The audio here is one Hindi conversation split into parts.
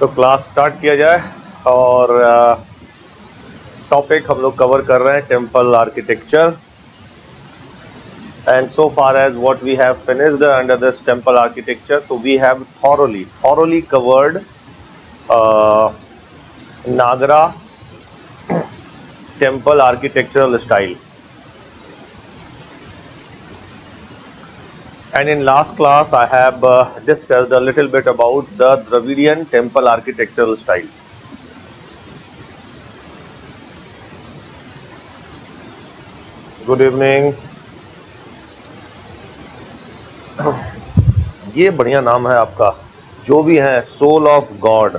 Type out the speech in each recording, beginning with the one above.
तो क्लास स्टार्ट किया जाए और टॉपिक हम लोग कवर कर रहे हैं temple architecture and so far as what we have finished under this temple architecture तो we have thoroughly thoroughly covered Nagara temple architectural style and in last class I have uh, discussed a little bit about the Dravidian temple architectural style good evening ये बढ़िया नाम है आपका जो भी है सोल ऑफ़ गॉड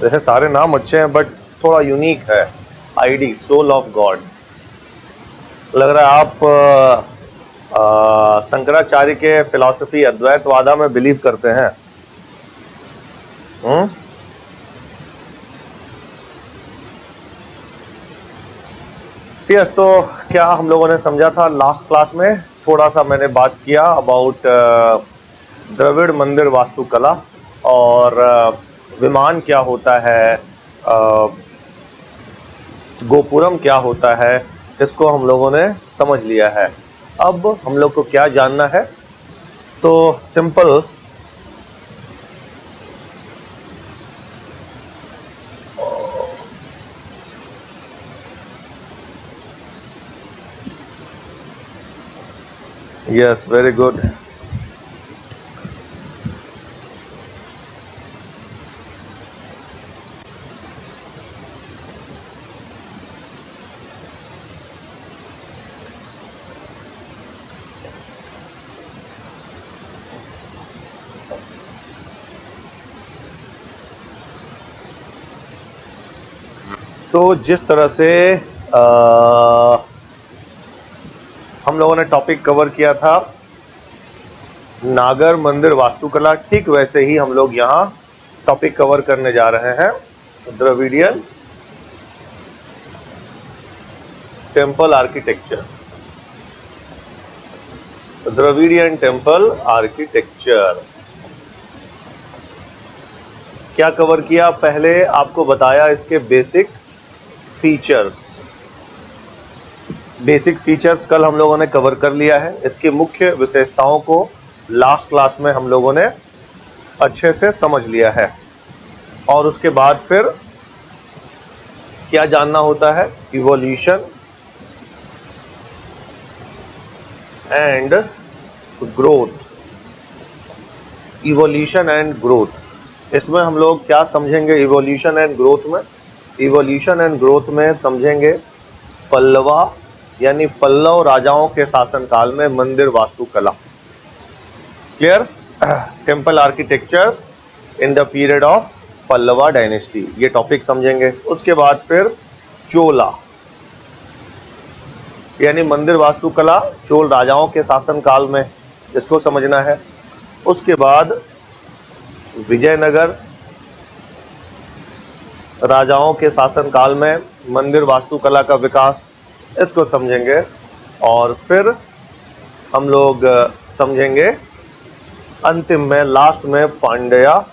जैसे सारे नाम अच्छे हैं बट थोड़ा यूनिक है आईडी सोल ऑफ़ गॉड लग रहा है आप शंकराचार्य के फिलॉसफी अद्वैतवादा में बिलीव करते हैं। हम्म? यस तो क्या हम लोगों ने समझा था? लास्ट क्लास में थोड़ा सा मैंने बात किया अबाउट द्रविड़ मंदिर वास्तुकला और विमान क्या होता है गोपुरम क्या होता है, इसको हम लोगों ने समझ लिया है। अब हम लोग को क्या जानना है तो सिंपल यस वेरी good. तो जिस तरह से आ, हम लोगों ने टॉपिक कवर किया था नागर मंदिर वास्तुकला ठीक वैसे ही हम लोग यहाँ टॉपिक कवर करने जा रहे हैं Dravidian temple architecture Dravidian temple architecture क्या कवर किया? पहले आपको बताया इसके बेसिक फीचर्स बेसिक फीचर्स कल हम लोगों ने कवर कर लिया है। इसकी मुख्य विशेषताओं को लास्ट क्लास में हम लोगों ने अच्छे से समझ लिया है। और उसके बाद फिर क्या जानना होता है? Evolution and growth evolution and growth इसमें हम लोग क्या समझेंगे इवोल्यूशन एंड ग्रोथ में? इवोल्यूशन एंड ग्रोथ में समझेंगे, पल्लवा, यानी पल्लव राजाओं के शासनकाल में मंदिर वास्तुकला। Clear temple architecture in the period of Pallava dynasty ये टॉपिक समझेंगे। उसके बाद फिर चोला, यानी मंदिर वास्तुकला चोल राजाओं के शासनकाल में इसको समझना है। उसके बाद विजयनगर राजाओं के शासनकाल में मंदिर वास्तुकला का विकास इसको समझेंगे और फिर हम लोग समझेंगे अंतिम में लास्ट में पांड्या।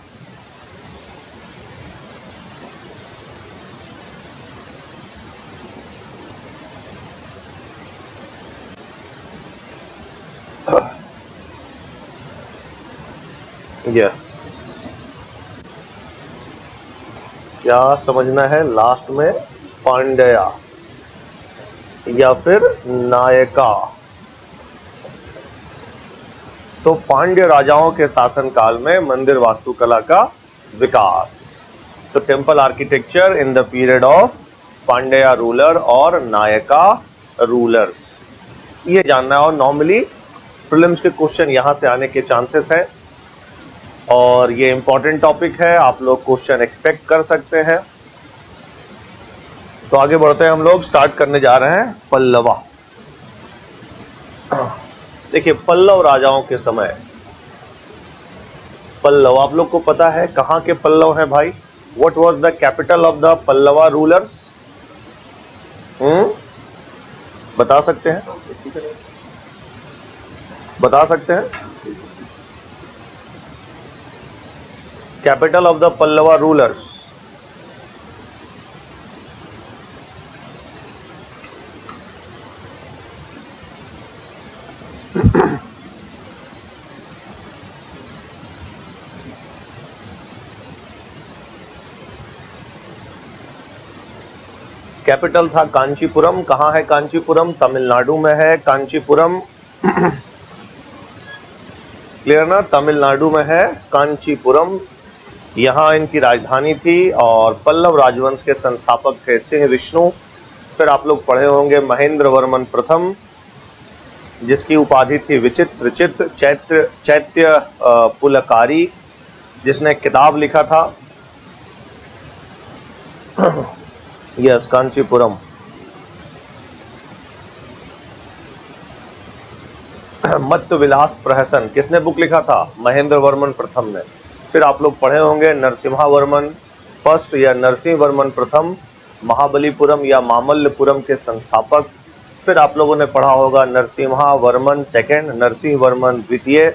यस क्या समझना है लास्ट में? पांड्या। या फिर नायका। तो पांड्य राजाओं के शासनकाल में मंदिर वास्तुकला का विकास। तो temple architecture in the period of Pandya ruler और नायका रूलर्स। ये जानना है और नॉर्मली प्रिलिम्स के क्वेश्चन यहाँ से आने के चांसेस हैं। और ये इंपॉर्टेंट टॉपिक है, आप लोग क्वेश्चन एक्सपेक्ट कर सकते हैं। तो आगे बढ़ते हैं हम लोग स्टार्ट करने जा रहे हैं, पल्लवा। देखिए, पल्लव राजाओं के समय। पल्लव, आप लोग को पता है कहाँ के पल्लव हैं भाई? What was the capital of the Pallava rulers hmm? बता सकते हैं? बता सकते हैं? Capital of the Pallava rulers. Capital था कांचीपुरम कहाँ है कांचीपुरम तमिलनाडु में है कांचीपुरम क्लियर ना? तमिलनाडु में है कांचीपुरम यहाँ इनकी राजधानी थी और पल्लव राजवंश के संस्थापक थे सिंह विष्णु। फिर आप लोग पढ़े होंगे महेंद्र वर्मन प्रथम, जिसकी उपाधि थी विचित्र चित्र, चैत्य चैत्य पुलकारी, जिसने किताब लिखा था। यस कांचीपुरम मत विलास प्रहसन, किसने बुक लिखा था? महेंद्र वर्मन प्रथम ने। फिर आप लोग पढ़े होंगे नरसिम्हा वर्मन फ़र्स्ट या नरसिंह वर्मन प्रथम, महाबलीपुरम या मामल्लपुरम के संस्थापक। फिर आप लोगों ने पढ़ा होगा नरसिम्हा वर्मन सेकेंड नरसिंह वर्मन द्वितीय।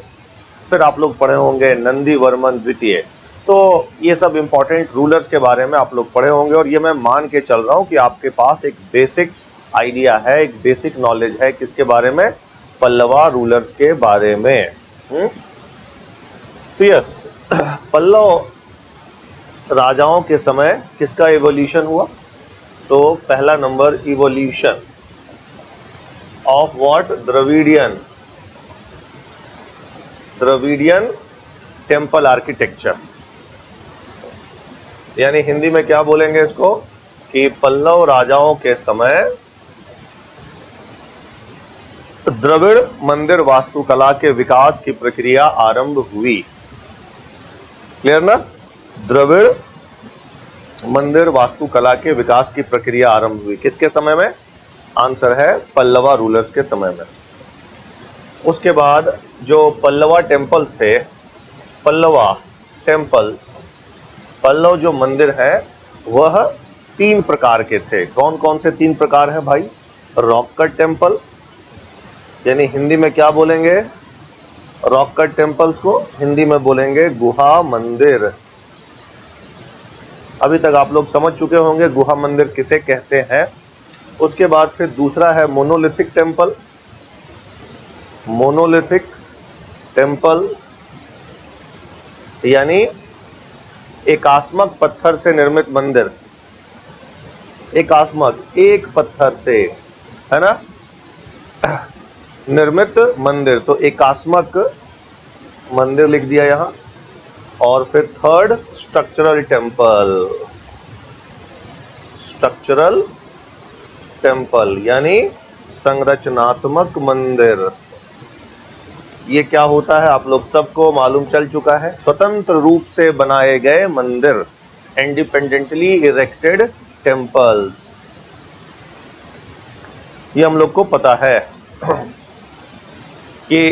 फिर आप लोग पढ़े होंगे नंदी वर्मन द्वितीय। तो ये सब इंपॉर्टेंट रूलर्स के बारे में आप लोग पढ़े होंगे और ये मैं मान के चल रहा हूँ कि आपके पास एक बेसिक आइडिया है, एक बेसिक नॉलेज है किसके बारे में? पल्लवा रूलर्स के बारे में। हुँ? तो यस पल्लव राजाओं के समय किसका इवोल्यूशन हुआ? तो पहला number evolution of what Dravidian. Dravidian temple architecture यानी हिंदी में क्या बोलेंगे इसको? कि पल्लव राजाओं के समय द्रविड़ मंदिर वास्तुकला के विकास की प्रक्रिया आरंभ हुई। क्लियर ना? द्रविड़ मंदिर वास्तुकला के विकास की प्रक्रिया आरंभ हुई। किसके समय में? आंसर है पल्लवा रूलर्स के समय में। उसके बाद जो पल्लवा टेम्पल्स थे, पल्लवा टेम्पल्स पल्लव जो मंदिर है, वह तीन प्रकार के थे। कौन कौन से तीन प्रकार है भाई? रॉक कट टेंपल यानी हिंदी में क्या बोलेंगे? रॉक कट टेम्पल्स को हिंदी में बोलेंगे गुहा मंदिर। अभी तक आप लोग समझ चुके होंगे गुहा मंदिर किसे कहते हैं। उसके बाद फिर दूसरा है मोनोलिथिक टेंपल। मोनोलिथिक टेंपल, यानी एकास्मक पत्थर से निर्मित मंदिर। एकास्मक एक पत्थर से, है ना? निर्मित मंदिर तो एकास्मक मंदिर लिख दिया यहाँ, और फिर third structural temple structural temple यानी संरचनात्मक मंदिर। ये क्या होता है, आप लोग सबको मालूम चल चुका है। स्वतंत्र रूप से बनाए गए मंदिर इंडिपेंडेंटली इरेक्टेड टेम्पल्स ये हम लोग को पता है। कि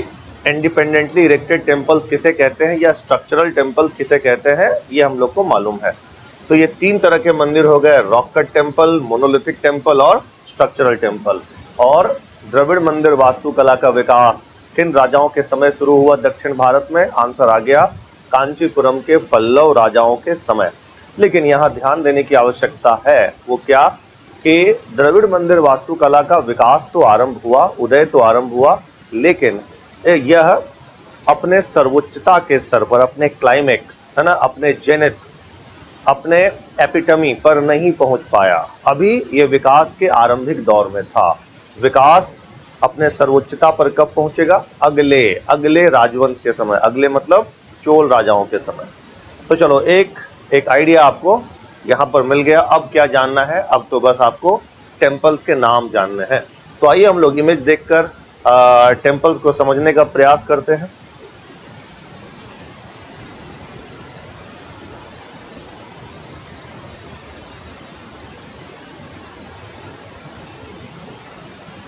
इंडिपेंडेंटली इरेक्टेड टेम्पल्स किसे कहते हैं या स्ट्रक्चरल टेम्पल्स किसे कहते हैं, ये हम लोग को मालूम है। तो ये तीन तरह के मंदिर हो गए rock cut temple monolithic temple और स्ट्रक्चरल टेंपल और द्रविड़ मंदिर वास्तुकला का विकास, किन राजाओं के समय शुरू हुआ दक्षिण भारत में? आंसर आ गया, कांचीपुरम के पल्लव राजाओं के समय। लेकिन यहाँ ध्यान देने की आवश्यकता है, वो क्या? कि द्रविड़ मंदिर वास्तुकला का विकास तो आरंभ हुआ, उदय तो आरंभ हुआ, लेकिन यह अपने सर्वोच्चता के स्तर पर, अपने क्लाइमेक्स है ना, अपने जेनिथ अपने एपिटमी पर नहीं पहुँच पाया। अभी यह विकास के आरंभिक दौर में था। विकास अपने सर्वोच्चता पर कब पहुंचेगा? अगले अगले राजवंश के समय, अगले मतलब चोल राजाओं के समय। तो चलो, एक एक आइडिया आपको यहाँ पर मिल गया। अब क्या जानना है? अब तो बस आपको टेम्पल्स के नाम जानने हैं। तो आइए हम लोग इमेज देखकर टेम्पल्स को समझने का प्रयास करते हैं।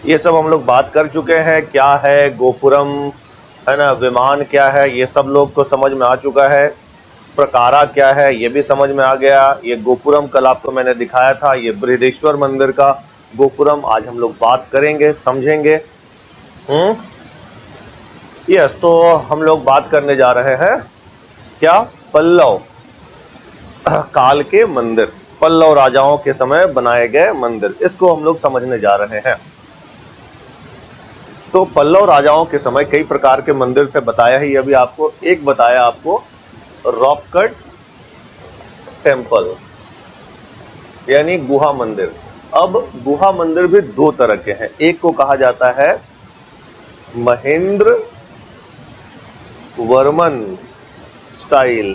ये सब हम लोग बात कर चुके हैं, क्या है गोपुरम, है ना, विमान क्या है, ये सब लोग को समझ में आ चुका है। प्रकारा क्या है, ये भी समझ में आ गया। ये गोपुरम कल आपको मैंने दिखाया था, ये बृहदेश्वर मंदिर का गोपुरम, आज हम लोग बात करेंगे, समझेंगे। हम्म? यस तो हम लोग बात करने जा रहे हैं क्या? पल्लव। काल के मंदिर। पल्लव राजाओं के समय बनाए गए मंदिर। इसको हम लोग समझने जा रहे हैं। तो पल्लव राजाओं के समय कई प्रकार के मंदिर थे, बताया ही अभी आपको। एक बताया आपको रॉक कट टेंपल, यानी गुहा मंदिर। अब गुहा मंदिर भी दो तरह के हैं। एक को कहा जाता है महेंद्र वर्मन स्टाइल,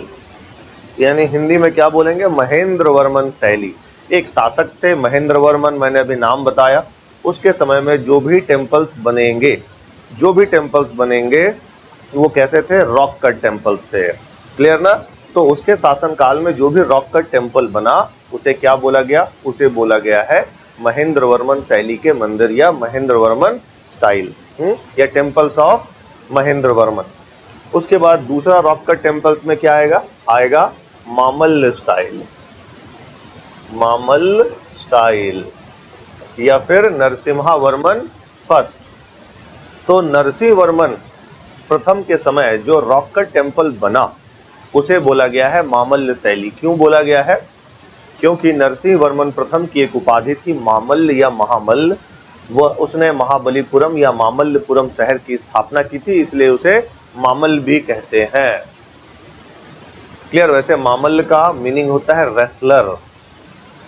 यानी हिंदी में क्या बोलेंगे? महेंद्र वर्मन शैली। एक शासक थे, महेंद्र वर्मन, मैंने अभी नाम बताया। उसके समय में जो भी टेम्पल्स बनेंगे, जो भी टेम्पल्स बनेंगे, वो कैसे थे? रॉक कट टेम्पल्स थे। क्लियर ना? तो उसके शासन काल में जो भी रॉक कट टेंपल बना, उसे क्या बोला गया? उसे बोला गया है महेंद्र वर्मन शैली के मंदिर या महेंद्र वर्मन स्टाइल या टेम्पल्स ऑफ़ महेंद्र वर्मन उसके बाद दूसरा रॉक कट टेम्पल्स में क्या आएगा? आएगा मामल स्टाइल मामल स्टाइल या फिर नरसिम्हा वर्मन फ़र्स्ट तो नरसिंह वर्मन प्रथम के समय जो रॉक कट टेंपल बना, उसे बोला गया है मामल्य शैली। क्यों बोला गया है? क्योंकि नरसिंह वर्मन प्रथम की एक उपाधि थी मामल्ल या महामल्ल वह उसने महाबलीपुरम या मामल्लपुरम शहर की स्थापना की थी, इसलिए उसे मामल भी कहते हैं। क्लियर वैसे मामल का मीनिंग होता है रेसलर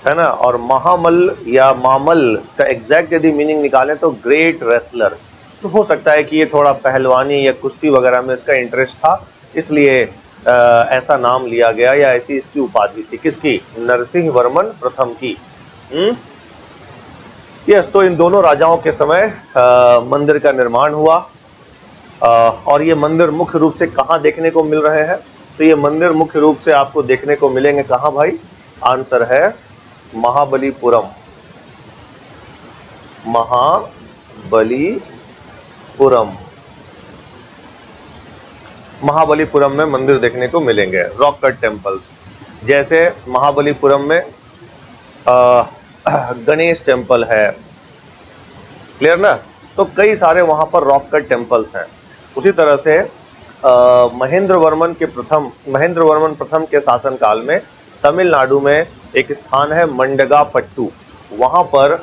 है ना? और महामल या मामल का एग्जैक्ट यदि मीनिंग निकालें तो ग्रेट रेसलर तो हो सकता है कि ये थोड़ा पहलवानी या कुश्ती वगैरह में इसका इंटरेस्ट था, इसलिए ऐसा नाम लिया गया या ऐसी इसकी उपाधि थी। किसकी? नरसिंह वर्मन प्रथम की। हम्म? यस तो इन दोनों राजाओं के समय आ, मंदिर का निर्माण हुआ। आ, और ये मंदिर मुख्य रूप से कहाँ देखने को मिल रहे हैं? तो ये मंदिर मुख्य रूप से आपको देखने को मिलेंगे कहाँ भाई? आंसर है महाबलीपुरम। महाबलीपुरम। महाबलीपुरम में मंदिर देखने को मिलेंगे रॉक कट टेम्पल्स जैसे महाबलीपुरम में गणेश टेंपल है। क्लियर ना? तो कई सारे वहाँ पर रॉक कट टेम्पल्स हैं। उसी तरह से महेंद्र वर्मन के प्रथम महेंद्र वर्मन प्रथम के शासन काल में तमिलनाडु में एक स्थान है मंडगा पट्टू वहाँ पर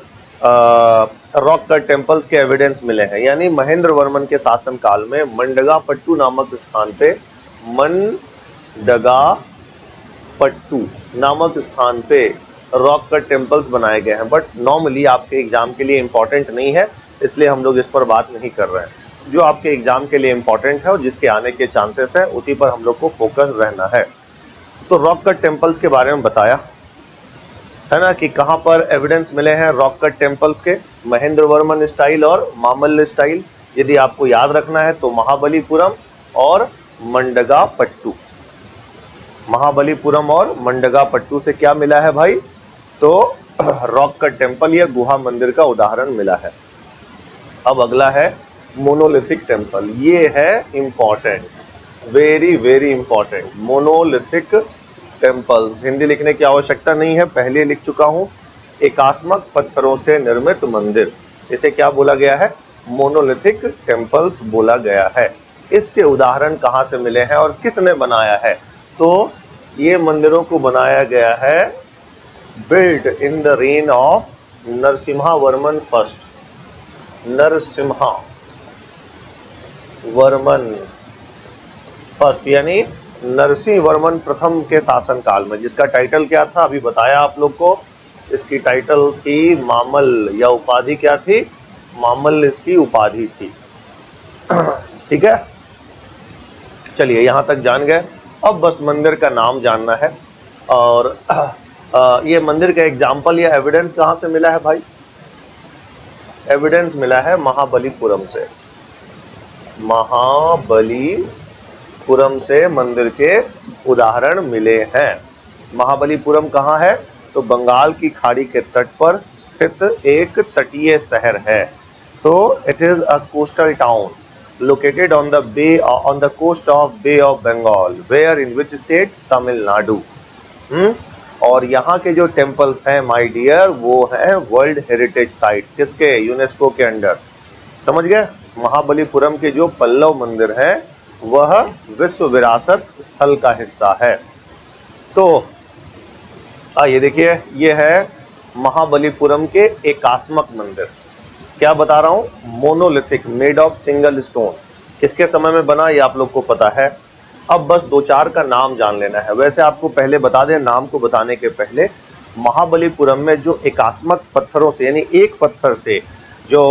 रॉक कट टेम्पल्स के एविडेंस मिले हैं। यानी महेंद्र वर्मन के शासन काल में मंडगा पट्टू नामक स्थान पे मंडगा पट्टू नामक स्थान पे रॉक कट टेम्पल्स बनाए गए हैं बट नॉर्मली आपके एग्ज़ाम के लिए इंपॉर्टेंट नहीं है, इसलिए हम लोग इस पर बात नहीं कर रहे हैं। जो आपके एग्ज़ाम के लिए इंपॉर्टेंट है और जिसके आने के चांसेस है, उसी पर हम लोग को फोकस रहना है। तो रॉक कट टेम्पल्स के बारे में बताया। है ना कि कहाँ पर एविडेंस मिले हैं रॉक कट टेम्पल्स के? महेंद्र वर्मन स्टाइल और मामल्य स्टाइल यदि आपको याद रखना है तो महाबलीपुरम और मंडगा पट्टू महाबलीपुरम और मंडगा पट्टू से क्या मिला है भाई? तो रॉक का टेंपल या गुहा मंदिर का उदाहरण मिला है। अब अगला है मोनोलिथिक टेंपल ये है important very very important monolithic temples Hindi लिखने की आवश्यकता नहीं है, पहले लिख चुका हूँ। एकास्मक पत्थरों से निर्मित मंदिर। इसे क्या बोला गया है? मोनोलिथिक टेम्पल्स बोला गया है। इसके उदाहरण कहाँ से मिले हैं और किसने बनाया है? तो ये मंदिरों को बनाया गया है build in the reign of Narasimha Varman first Narasimha Varman first यानी नरसिंह वर्मन प्रथम के शासन काल में। जिसका टाइटल क्या था, अभी बताया आप लोग को। इसकी टाइटल थी मामल, या उपाधि क्या थी? मामल इसकी उपाधि थी। ठीक है? चलिए, यहाँ तक जान गए। अब बस मंदिर का नाम जानना है। और ये मंदिर का एग्ज़ाम्पल या एविडेंस कहाँ से मिला है भाई? एविडेंस मिला है महाबलीपुरम से। महाबलीपुरम से मंदिर के उदाहरण मिले हैं। महाबलीपुरम कहाँ है? तो बंगाल की खाड़ी के तट पर स्थित एक तटीय शहर है। तो it is a coastal town located on the bay on the coast of bay of Bengal where in which state Tamil Nadu और यहाँ के जो टेम्पल्स हैं माय डियर वो हैं वर्ल्ड हेरिटेज साइट किसके? यूनेस्को के अंडर. समझ गए? महाबलीपुरम के जो पल्लव मंदिर हैं, वह विश्व विरासत स्थल का हिस्सा है। तो आ, ये देखिए, ये है महाबलीपुरम के एकात्मक मंदिर। क्या बता रहा हूँ? Monolithic made of single stone किसके समय में बना, ये आप लोग को पता है। अब बस दो चार का नाम जान लेना है। वैसे आपको पहले बता दें नाम को बताने के पहले महाबलीपुरम में जो एकास्मक पत्थरों से यानी एक पत्थर से जो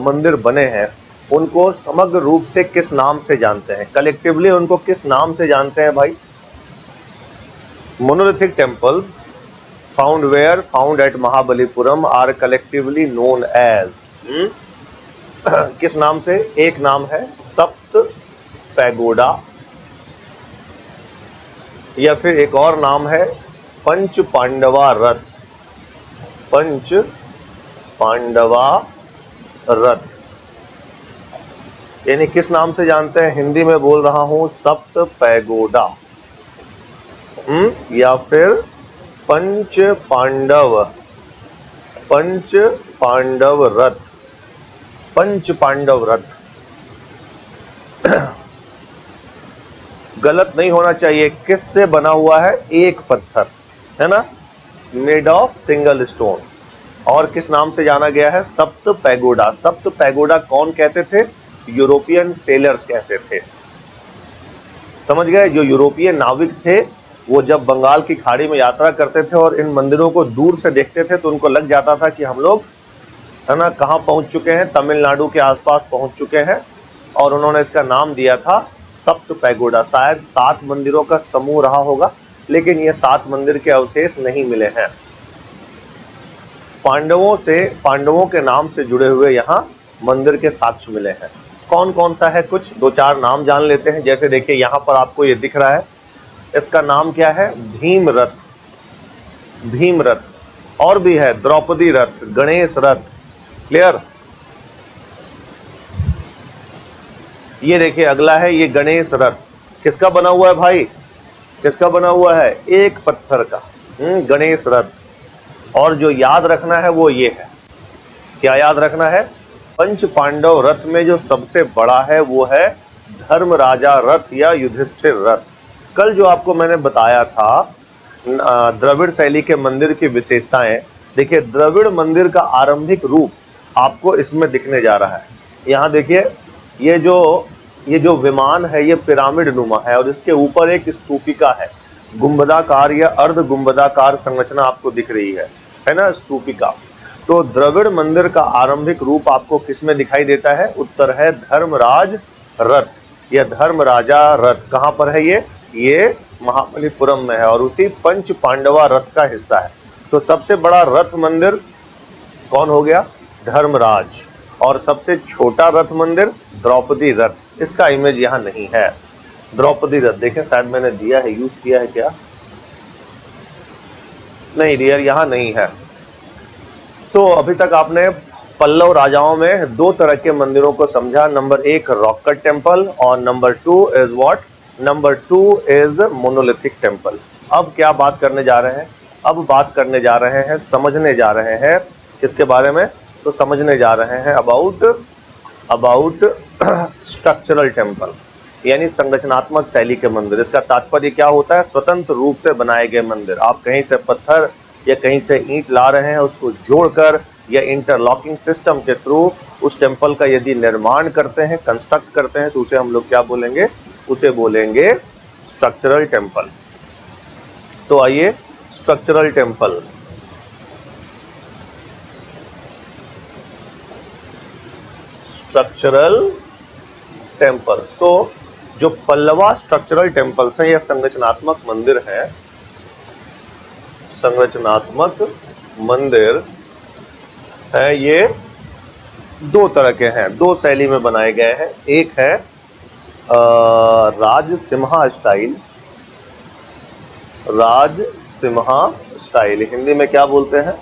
मंदिर बने हैं उनको समग्र रूप से किस नाम से जानते हैं? कलेक्टिवली उनको किस नाम से जानते हैं भाई? Monolithic temples found where found at Mahabalipuram are collectively known as किस नाम से? एक नाम है सप्त पैगोडा। या फिर एक और नाम है पंच पांडवा रथ। पंच पांडवा रथ। यानी किस नाम से जानते हैं? हिंदी में बोल रहा हूँ, सप्त पैगोडा। हम्म या फिर पंच पांडव पंच पांडव रथ। पंच पांडव रथ। गलत नहीं होना चाहिए। किससे बना हुआ है? एक पत्थर, है ना? मेड ऑफ़ सिंगल स्टोन और किस नाम से जाना गया है? सप्त पैगोडा। सप्त पैगोडा कौन कहते थे? यूरोपियन सेलर्स कहते थे। समझ गए? जो यूरोपीय नाविक थे, वो जब बंगाल की खाड़ी में यात्रा करते थे और इन मंदिरों को दूर से देखते थे तो उनको लग जाता था कि हम लोग, है ना, कहाँ पहुँच चुके हैं? तमिलनाडु के आसपास पहुँच चुके हैं। और उन्होंने इसका नाम दिया था सप्त पैगोडा। शायद सात मंदिरों का समूह रहा होगा, लेकिन ये सात मंदिर के अवशेष नहीं मिले हैं। पांडवों से, पांडवों के नाम से जुड़े हुए यहाँ मंदिर के साक्ष्य मिले हैं। कौन कौन सा है कुछ? दो चार नाम जान लेते हैं। जैसे देखिए, यहाँ पर आपको ये दिख रहा है। इसका नाम क्या है? भीम रथ भीम रथ और भी है, द्रौपदी रथ, गणेश रथ। क्लियर? ये देखिए अगला है ये गणेश रथ। किसका बना हुआ है भाई? किसका बना हुआ है? एक पत्थर का। हम्म, गणेश रथ। और जो याद रखना है वो ये है। क्या याद रखना है? पंच पांडव रथ में जो सबसे बड़ा है वो है धर्म राजा रथ या युधिष्ठिर रथ। कल जो आपको मैंने बताया था द्रविड़ शैली के मंदिर की विशेषताएँ देखिए द्रविड़ मंदिर का आरंभिक रूप आपको इसमें दिखने जा रहा है। यहाँ देखिए ये जो ये जो विमान है, ये पिरामिड नुमा है और इसके ऊपर एक स्तूपिका है। गुंबदाकार या अर्ध गुंबदाकार संरचना आपको दिख रही है है ना, स्तूपिका? तो द्रविड़ मंदिर का आरंभिक रूप आपको किसमें दिखाई देता है? उत्तर है धर्मराज रथ। या धर्म राजा रथ, कहाँ पर है ये? ये महाबलीपुरम में है और उसी पंच पांडवा रथ का हिस्सा है। तो सबसे बड़ा रथ मंदिर कौन हो गया? धर्मराज। और सबसे छोटा रथ मंदिर द्रौपदी रथ। इसका इमेज यहाँ नहीं है। द्रौपदी रथ, देखें, शायद मैंने दिया है यूज़ किया है क्या? नहीं डियर यहाँ नहीं है। तो अभी तक आपने पल्लव राजाओं में दो तरह के मंदिरों को समझा। नंबर एक रॉक कट टेंपल और number two is what number two is monolithic temple अब क्या बात करने जा रहे हैं? अब बात करने जा रहे हैं, समझने जा रहे हैं, किसके बारे में? तो समझने जा रहे हैं अबाउट अबाउट स्ट्रक्चरल टेंपल यानी संरचनात्मक शैली के मंदिर। इसका तात्पर्य क्या होता है? स्वतंत्र रूप से बनाए गए मंदिर। आप कहीं से पत्थर या कहीं से ईंट ला रहे हैं, उसको जोड़कर या इंटरलॉकिंग सिस्टम के थ्रू उस टेंपल का यदि निर्माण करते हैं कंस्ट्रक्ट करते हैं तो उसे हम लोग क्या बोलेंगे? उसे बोलेंगे स्ट्रक्चरल टेंपल तो आइए स्ट्रक्चरल टेंपल स्ट्रक्चरल टेम्पल्स तो जो पल्लवा स्ट्रक्चरल टेम्पल्स हैं, यह संरचनात्मक मंदिर है। संरचनात्मक मंदिर है, ये दो तरह के हैं। दो शैली में बनाए गए हैं। एक है Rajasimha style. Rajasimha style. Hindi में क्या बोलते हैं?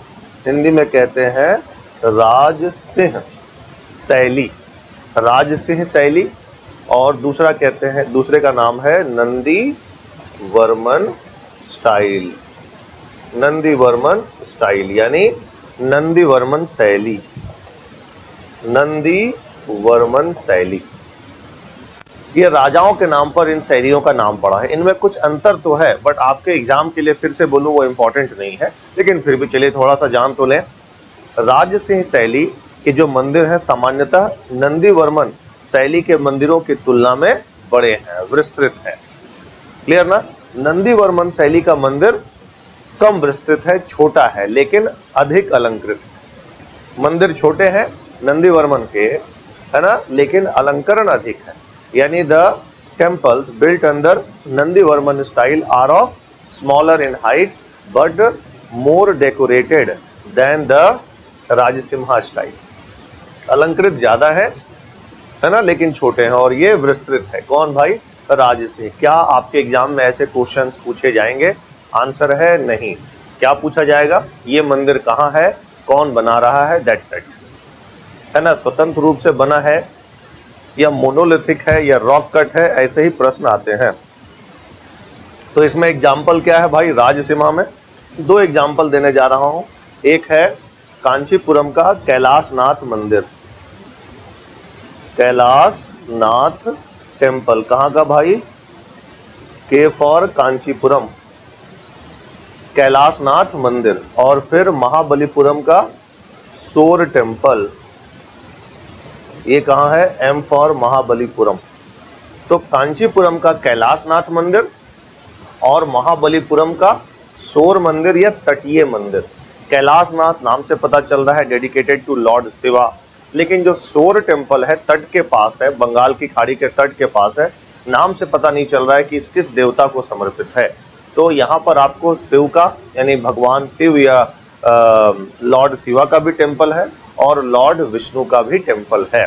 हिंदी में कहते हैं राज सिंह शैली। राज सिंह शैली और दूसरा कहते हैं, दूसरे का नाम है नंदी वर्मन स्टाइल। नंदी वर्मन स्टाइल, यानी नंदी वर्मन शैली नंदी वर्मन शैली ये राजाओं के नाम पर इन शैलियों का नाम पड़ा है। इनमें कुछ अंतर तो है बट आपके एग्ज़ाम के लिए फिर से बोलूँ वो इंपॉर्टेंट नहीं है। लेकिन फिर भी चलिए थोड़ा सा जान तो लें। राज सिंह शैली के जो मंदिर है, सामान्यतः नंदी वर्मन शैली के मंदिरों की तुलना में बड़े हैं, विस्तृत है। क्लियर ना? नंदी वर्मन शैली का मंदिर कम विस्तृत है, छोटा है, लेकिन अधिक अलंकृत मंदिर छोटे हैं नंदी वर्मन के, है ना? लेकिन अलंकरण अधिक है। यानी the temples built under Nandivarman style are of smaller in height, but more decorated than the Rajsimha style. अलंकृत ज़्यादा है है ना, लेकिन छोटे हैं और ये विस्तृत है। कौन भाई? राजसिंह क्या आपके एग्ज़ाम में ऐसे क्वेश्चंस पूछे जाएँगे? आंसर है नहीं। क्या पूछा जाएगा? ये मंदिर कहाँ है? कौन बना रहा है? दैट सेट है ना, स्वतंत्र रूप से बना है, या मोनोलिथिक है, या रॉक कट है, ऐसे ही प्रश्न आते हैं। तो इसमें एग्ज़ाम्पल क्या है भाई? राजसीमा में दो एग्ज़ाम्पल देने जा रहा हूँ। एक है कांचीपुरम का कैलाश नाथ मंदिर। कैलाश नाथ टेंपल कहाँ का भाई? के फॉर कांचीपुरम। कैलाशनाथ मंदिर। और फिर महाबलीपुरम का सोर टेंपल ये कहाँ है? M for Mahabalipuram. तो कांचीपुरम का कैलाशनाथ मंदिर और महाबलीपुरम का सोर मंदिर या तटीय मंदिर। कैलाशनाथ नाम से पता चल रहा है डेडिकेटेड टू लॉर्ड शिवा लेकिन जो सोर टेंपल है, तट के पास है, बंगाल की खाड़ी के तट के पास है, नाम से पता नहीं चल रहा है कि इस किस देवता को समर्पित है। तो यहाँ पर आपको शिव का, यानी भगवान शिव या लॉर्ड शिवा का भी टेंपल है और लॉर्ड विष्णु का भी टेंपल है।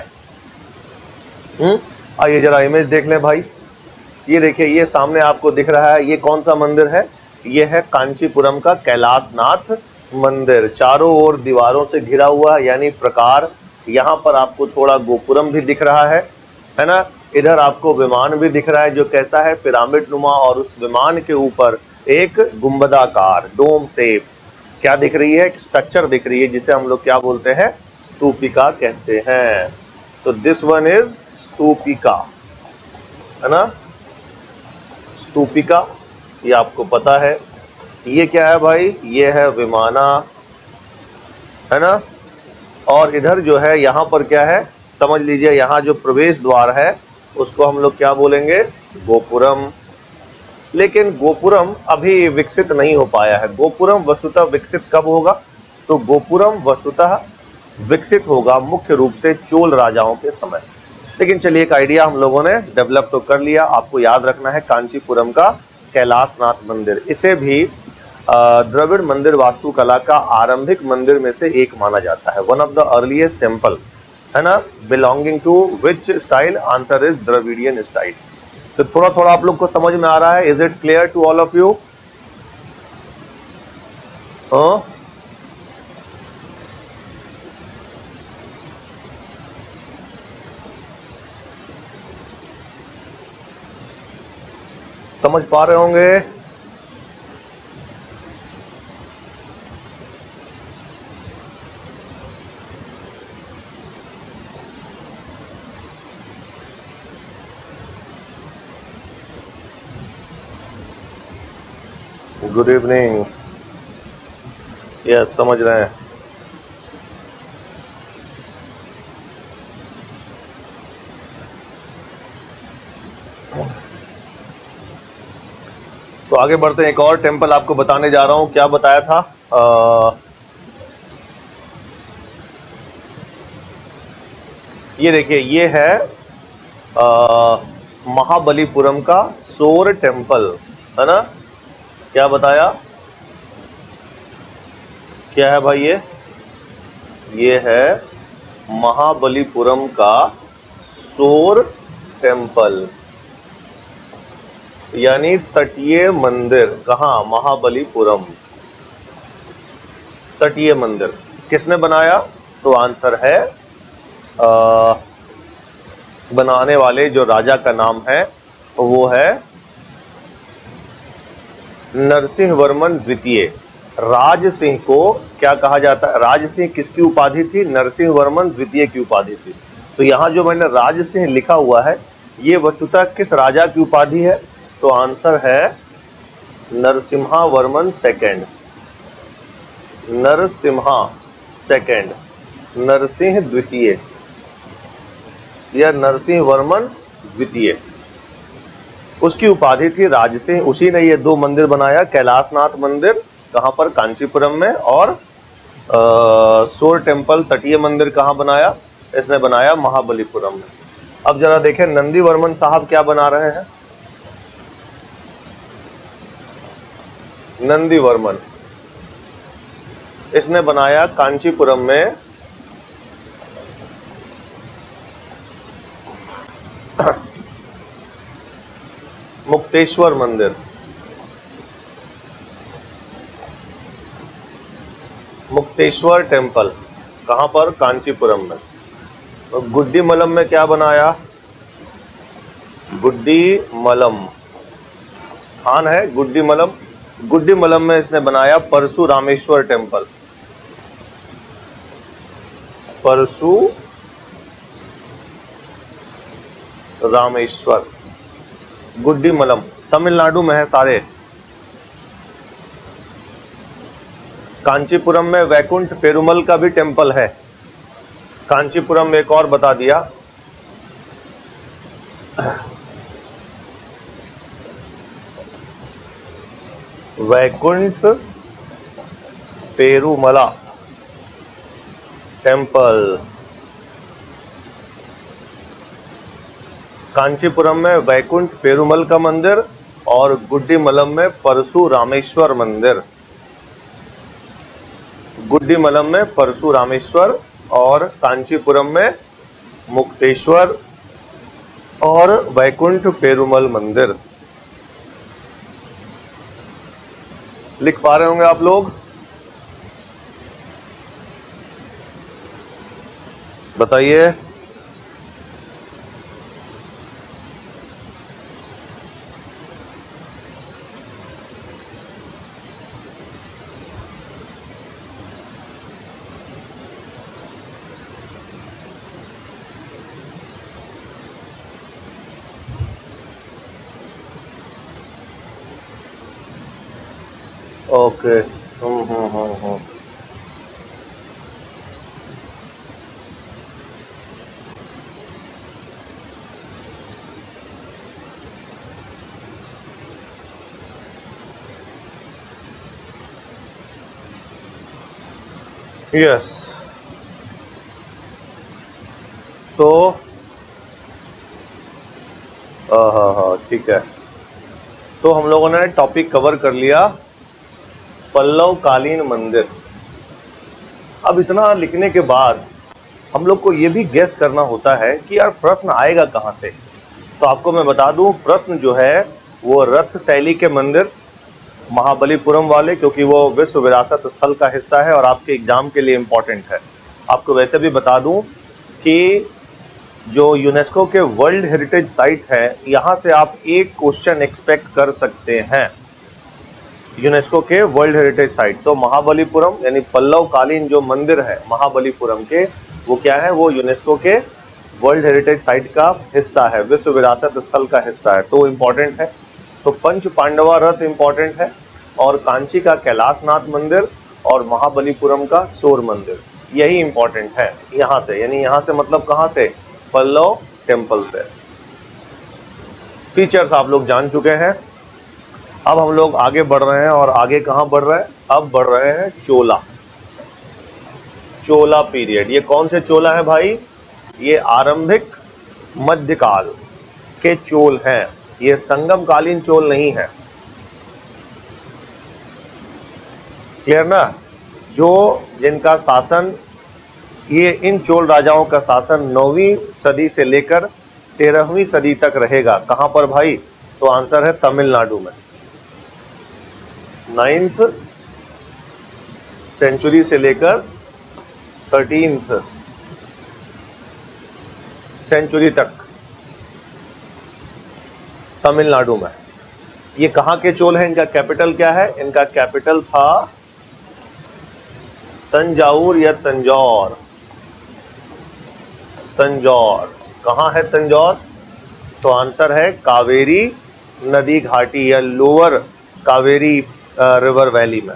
हम्म? आइए जरा इमेज देख लें भाई। ये देखिए, ये सामने आपको दिख रहा है, ये कौन सा मंदिर है? ये है कांचीपुरम का कैलाशनाथ मंदिर। चारों ओर दीवारों से घिरा हुआ यानी प्रकार यहाँ पर आपको थोड़ा गोपुरम भी दिख रहा है है ना? इधर आपको विमान भी दिख रहा है जो कैसा है पिरामिड नुमा और उस विमान के ऊपर एक गुंबदाकार, डोम से क्या दिख रही है? स्ट्रक्चर दिख रही है जिसे हम लोग क्या बोलते हैं? स्तूपिका कहते हैं। तो दिस वन इज़ स्तूपिका, है ना? स्तूपिका, ये आपको पता है। ये क्या है भाई? ये है विमाना, है ना? और इधर जो है, यहाँ पर क्या है, समझ लीजिए यहाँ जो प्रवेश द्वार है, उसको हम लोग क्या बोलेंगे, गोपुरम। लेकिन गोपुरम अभी विकसित नहीं हो पाया है। गोपुरम वस्तुतः विकसित कब होगा? तो गोपुरम वस्तुतः विकसित होगा मुख्य रूप से चोल राजाओं के समय। लेकिन चलिए, एक आइडिया हम लोगों ने डेवलप तो कर लिया। आपको याद रखना है कांचीपुरम का कैलाशनाथ मंदिर। इसे भी द्रविड़ मंदिर वास्तुकला का आरंभिक मंदिर में से एक माना जाता है। One of the earliest temple है ना? Belonging to which style answer is Dravidian style तो थोड़ा थोड़ा आप लोग को समझ में आ रहा है? Is it clear to all of you समझ पा रहे होंगे? गुड इवनिंग यस समझ रहे हैं। तो आगे बढ़ते हैं। एक और टेंपल आपको बताने जा रहा हूँ। क्या बताया था? आ, ये देखिए ये है आ, महाबलीपुरम का सोर टेंपल है ना? क्या बताया? क्या है भाई ये? ये है महाबलीपुरम का सोर टेंपल यानी तटीय मंदिर। कहा? महाबलीपुरम। तटीय मंदिर। किसने बनाया? तो आंसर है आ, बनाने वाले जो राजा का नाम है वो है नरसिंह वर्मन द्वितीय। राज सिंह को क्या कहा जाता है? राज सिंह किसकी उपाधि थी? नरसिंह वर्मन द्वितीय की उपाधि थी। तो यहाँ जो मैंने राज सिंह लिखा हुआ है, ये वस्तुतः किस राजा की उपाधि है? तो आंसर है नरसिम्हा वर्मन सेकेंड। नरसिम्हा सेकेंड। नरसिंह द्वितीय। या नरसिंह वर्मन द्वितीय। उसकी उपाधि थी राजसिंह उसी ने ये दो मंदिर बनाया, कैलाशनाथ मंदिर, कहाँ पर? कांचीपुरम में, और सोर टेंपल तटीय मंदिर कहाँ बनाया? इसने बनाया महाबलीपुरम में। अब जरा देखें नंदी वर्मन साहब क्या बना रहे हैं? नंदी वर्मन इसने बनाया कांचीपुरम में मुक्तेश्वर मंदिर। मुक्तेश्वर टेंपल कहाँ पर? कांचीपुरम में। तो गुड्डी मलम में क्या बनाया? गुड्डी मलम। स्थान है गुड्डी मलम। गुड्डी मलम में इसने बनाया परसु रामेश्वर टेंपल परसु रामेश्वर। गुड्डी मलम तमिलनाडु में है सारे। कांचीपुरम में वैकुंठ पेरुमल का भी टेंपल है। कांचीपुरम में एक और बता दिया। वैकुंठ पेरुमला टेंपल कांचीपुरम में वैकुंठ पेरुमल का मंदिर और गुड्डी मलम में परशु रामेश्वर मंदिर। गुड्डी मलम में परशु रामेश्वर और कांचीपुरम में मुक्तेश्वर और वैकुंठ पेरुमल मंदिर। लिख पा रहे होंगे आप लोग? बताइए ओके हम्म हम्म हम्म हम्म यस तो हाँ हाँ ठीक है। तो हम लोगों ने टॉपिक कवर कर लिया पल्लव कालीन मंदिर। अब इतना लिखने के बाद हम लोग को यह भी गैस करना होता है कि यार प्रश्न आएगा कहाँ से। तो आपको मैं बता दूँ, प्रश्न जो है, वो रथ शैली के मंदिर महाबलीपुरम वाले, क्योंकि वो विश्व विरासत स्थल का हिस्सा है और आपके एग्ज़ाम के लिए इंपॉर्टेंट है। आपको वैसे भी बता दूँ कि जो यूनेस्को के वर्ल्ड हेरिटेज साइट है, यहाँ से आप एक क्वेश्चन एक्सपेक्ट कर सकते हैं। यूनेस्को के वर्ल्ड हेरिटेज साइट। तो महाबलीपुरम, यानी पल्लव कालीन जो मंदिर है महाबलीपुरम के, वो क्या है? वो यूनेस्को के वर्ल्ड हेरिटेज साइट का हिस्सा है, विश्व विरासत स्थल का हिस्सा है। तो इंपॉर्टेंट है। तो पंच पांडवा रथ इंपॉर्टेंट है। और कांची का कैलाशनाथ मंदिर और महाबलीपुरम का सोर मंदिर। यही इंपॉर्टेंट है, यहाँ से, यानी यहाँ से मतलब कहाँ से? पल्लव टेंपल से। फीचर्स आप लोग जान चुके हैं। अब हम लोग आगे बढ़ रहे हैं और आगे कहाँ बढ़ रहे हैं? अब बढ़ रहे हैं चोला। चोला पीरियड ये कौन से चोला है भाई? ये आरंभिक मध्यकाल के चोल हैं। ये संगम कालीन चोल नहीं है। क्लियर ना? जो जिनका शासन, ये इन चोल राजाओं का शासन नौवीं सदी से लेकर तेरहवीं सदी तक रहेगा। कहाँ पर भाई? तो आंसर है तमिलनाडु में। नाइन्थ सेंचुरी से लेकर थर्टींथ सेंचुरी तक तमिलनाडु में। ये कहाँ के चोल हैं? इनका कैपिटल क्या है? इनका कैपिटल था तंजाउर या तंजौर? तंजौर। कहाँ है तंजौर? तो आंसर है कावेरी नदी घाटी या लोअर कावेरी रिवर वैली में।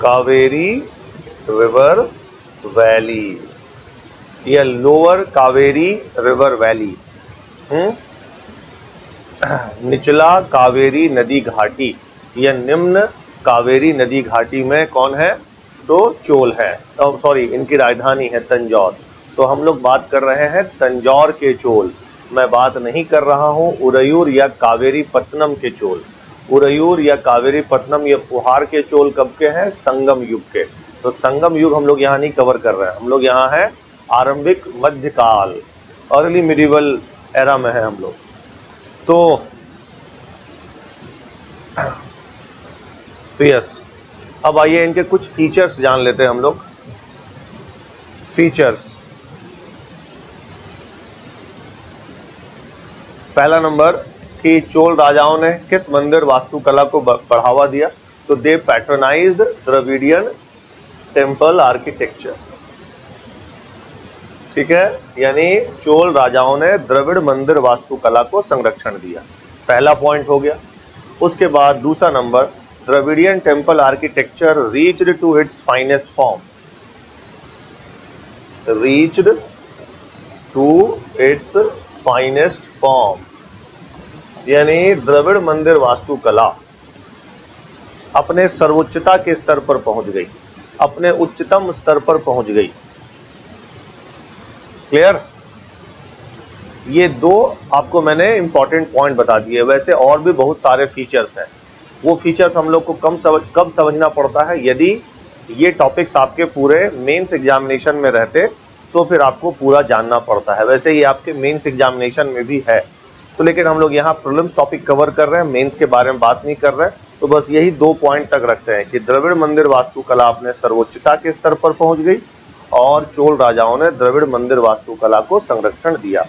Kaveri river valley or lower Kaveri river valley. Hmm? निचला कावेरी नदी घाटी, या निम्न कावेरी नदी घाटी में कौन है? तो चोल है। तो सॉरी इनकी राजधानी है तंजौर। तो हम लोग बात कर रहे हैं तंजौर के चोल। मैं बात नहीं कर रहा हूँ उरयूर या कावेरी पत्तनम के चोल। उरयूर या कावेरी पत्तनम, या पुहार के चोल कब के हैं? संगम युग के। तो संगम युग हम लोग यहाँ नहीं कवर कर रहे हैं। हम लोग यहाँ है आरंभिक मध्यकाल। अर्ली मिडिवल एरा में है हम लोग। तो तो यस अब आइए इनके कुछ फीचर्स जान लेते हैं हम लोग। फीचर्स पहला नंबर, कि चोल राजाओं ने किस मंदिर वास्तुकला को बढ़ावा दिया? तो they patronize Dravidian temple architecture ठीक है? यानी चोल राजाओं ने द्रविड़ मंदिर वास्तुकला को संरक्षण दिया। पहला पॉइंट हो गया। उसके बाद दूसरा number Dravidian temple architecture reached to its finest form reached to its finest form यानी द्रविड़ मंदिर वास्तुकला अपने सर्वोच्चता के स्तर पर पहुँच गई। अपने उच्चतम स्तर पर पहुँच गई। क्लियर ये दो आपको मैंने इंपॉर्टेंट पॉइंट बता दिए। वैसे और भी बहुत सारे फीचर्स हैं। वो फीचर्स हम लोग को कम समझ कब समझना पड़ता है। यदि ये टॉपिक्स आपके पूरे मेंस एग्जामिनेशन में रहते तो फिर आपको पूरा जानना पड़ता है। वैसे ये आपके मेंस एग्जामिनेशन में भी है। तो लेकिन हम लोग यहाँ प्रोब्लम्स टॉपिक कवर कर रहे हैं मेंस के बारे में बात नहीं कर रहे तो बस यही दो पॉइंट तक रखते हैं कि द्रविड़ मंदिर वास्तुकला अपने सर्वोच्चता के स्तर पर पहुँच गई। और चोल राजाओं ने द्रविड़ मंदिर वास्तुकला को संरक्षण दिया।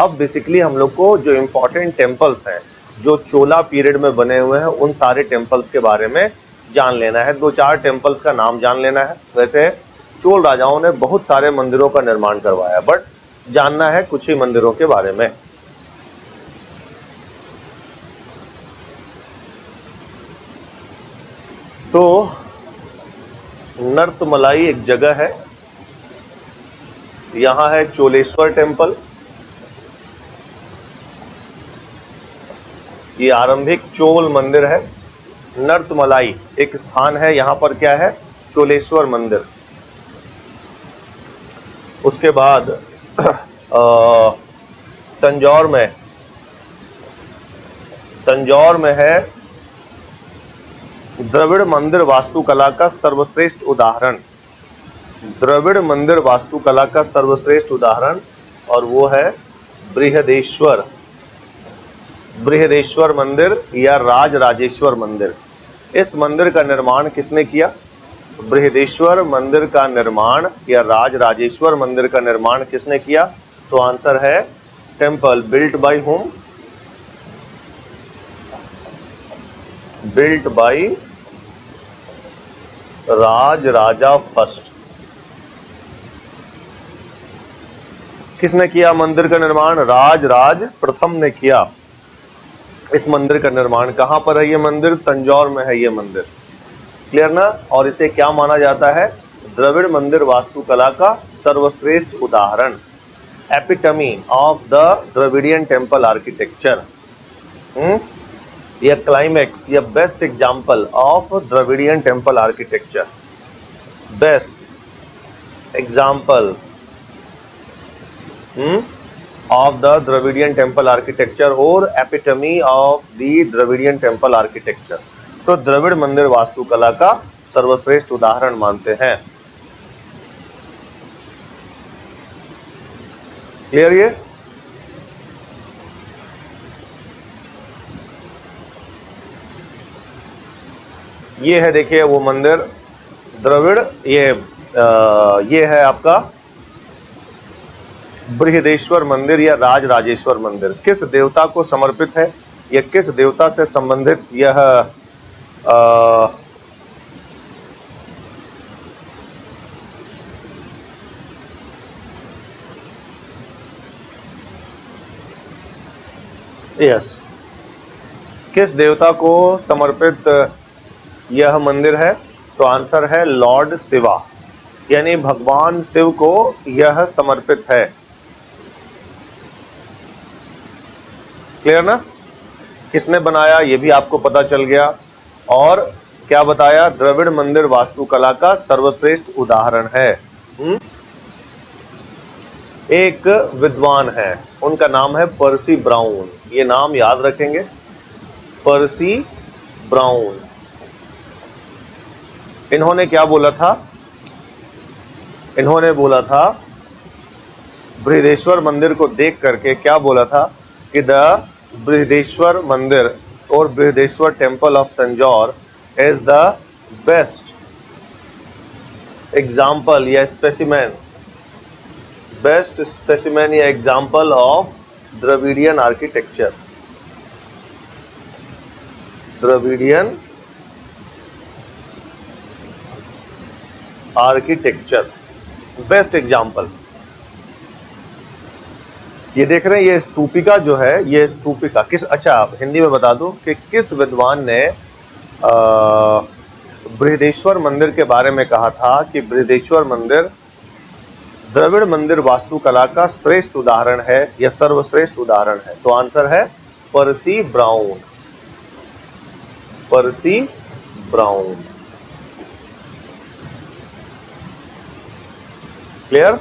अब बेसिकली हम लोग को जो इम्पोर्टेंट टेम्पल्स हैं, जो चोला पीरियड में बने हुए हैं, उन सारे टेम्पल्स के बारे में जान लेना है। दो चार टेम्पल्स का नाम जान लेना है। वैसे चोल राजाओं ने बहुत सारे मंदिरों का निर्माण करवाया बट जानना है कुछ ही मंदिरों के बारे में। तो नर्तमलाई एक जगह है। यहाँ है चोलेश्वर टेंपल ये आरंभिक चोल मंदिर है। नर्तमलाई एक स्थान है, यहाँ पर क्या है? चोलेश्वर मंदिर। उसके बाद तंजौर में तंजौर में है द्रविड़ मंदिर वास्तुकला का सर्वश्रेष्ठ उदाहरण। द्रविड़ मंदिर वास्तुकला का सर्वश्रेष्ठ उदाहरण, और वो है बृहदेश्वर। बृहदेश्वर मंदिर या राज राजेश्वर मंदिर। इस मंदिर का निर्माण किसने किया? बृहदेश्वर मंदिर का निर्माण या राज राजेश्वर मंदिर का निर्माण किसने किया? तो आंसर है temple built by whom. Built by Raja Raja first. किसने किया मंदिर का निर्माण? राज राज प्रथम ने किया। इस मंदिर का निर्माण कहाँ पर है ये मंदिर? तंजौर में है ये मंदिर। क्लियर ना? और इसे क्या माना जाता है? द्रविड़ मंदिर वास्तुकला का सर्वश्रेष्ठ उदाहरण। Epitome of the Dravidian temple architecture यह क्लाइमैक्स या best example of Dravidian temple architecture best example of the Dravidian temple architecture और epitome of the Dravidian temple architecture तो द्रविड़ मंदिर वास्तुकला का सर्वश्रेष्ठ उदाहरण मानते हैं। क्लियर ये? ये है देखिए वो मंदिर द्रविड़ ये आ, ये है आपका बृहदेश्वर मंदिर या राज राजेश्वर मंदिर? किस देवता को समर्पित है? या किस देवता से संबंधित यह आ, यस किस देवता को समर्पित यह मंदिर है? तो आंसर है लॉर्ड शिवा। यानी भगवान शिव को यह समर्पित है। क्लियर ना? किसने बनाया यह भी आपको पता चल गया। और क्या बताया? द्रविड़ मंदिर वास्तुकला का सर्वश्रेष्ठ उदाहरण है। हुँ? एक विद्वान है। उनका नाम है पर्सी ब्राउन। ये नाम याद रखेंगे। Percy Brown. इन्होंने क्या बोला था? इन्होंने बोला था, बृहदेश्वर मंदिर को देख करके क्या बोला था? कि द बृहदेश्वर मंदिर और Brihadeeswara temple of Tanjore is the best example या स्पेसिमेन बेस्ट स्पेसिमेन या example of Dravidian architecture Dravidian architecture best example ये देख रहे हैं, ये स्तूपिका जो है, ये स्तूपिका किस अच्छा आप हिंदी में बता दूँ कि किस विद्वान ने बृहदेश्वर मंदिर के बारे में कहा था कि बृहदेश्वर मंदिर द्रविड़ मंदिर वास्तुकला का श्रेष्ठ उदाहरण है, या सर्वश्रेष्ठ उदाहरण है। तो आंसर है Percy Brown. Percy Brown. Clear?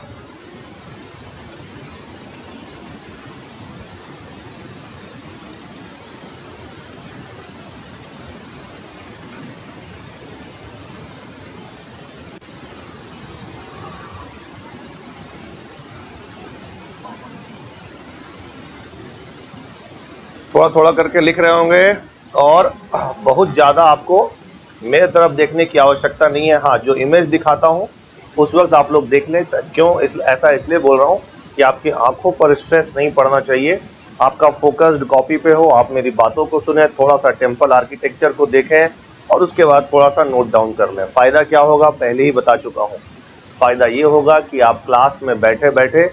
थोड़ा थोड़ा करके लिख रहे होंगे और बहुत ज़्यादा आपको मेरे तरफ़ देखने की आवश्यकता नहीं है। हाँ जो इमेज दिखाता हूँ उस वक्त आप लोग देख लें क्यों इस, ऐसा इसलिए बोल रहा हूँ कि आपकी आँखों पर स्ट्रेस नहीं पड़ना चाहिए। आपका फोकस्ड कॉपी पे हो आप मेरी बातों को सुने थोड़ा सा टेंपल आर्किटेक्चर को देखें और उसके बाद थोड़ा सा नोट डाउन कर लें। फ़ायदा क्या होगा? पहले ही बता चुका हूँ। फ़ायदा ये होगा कि आप क्लास में बैठे बैठे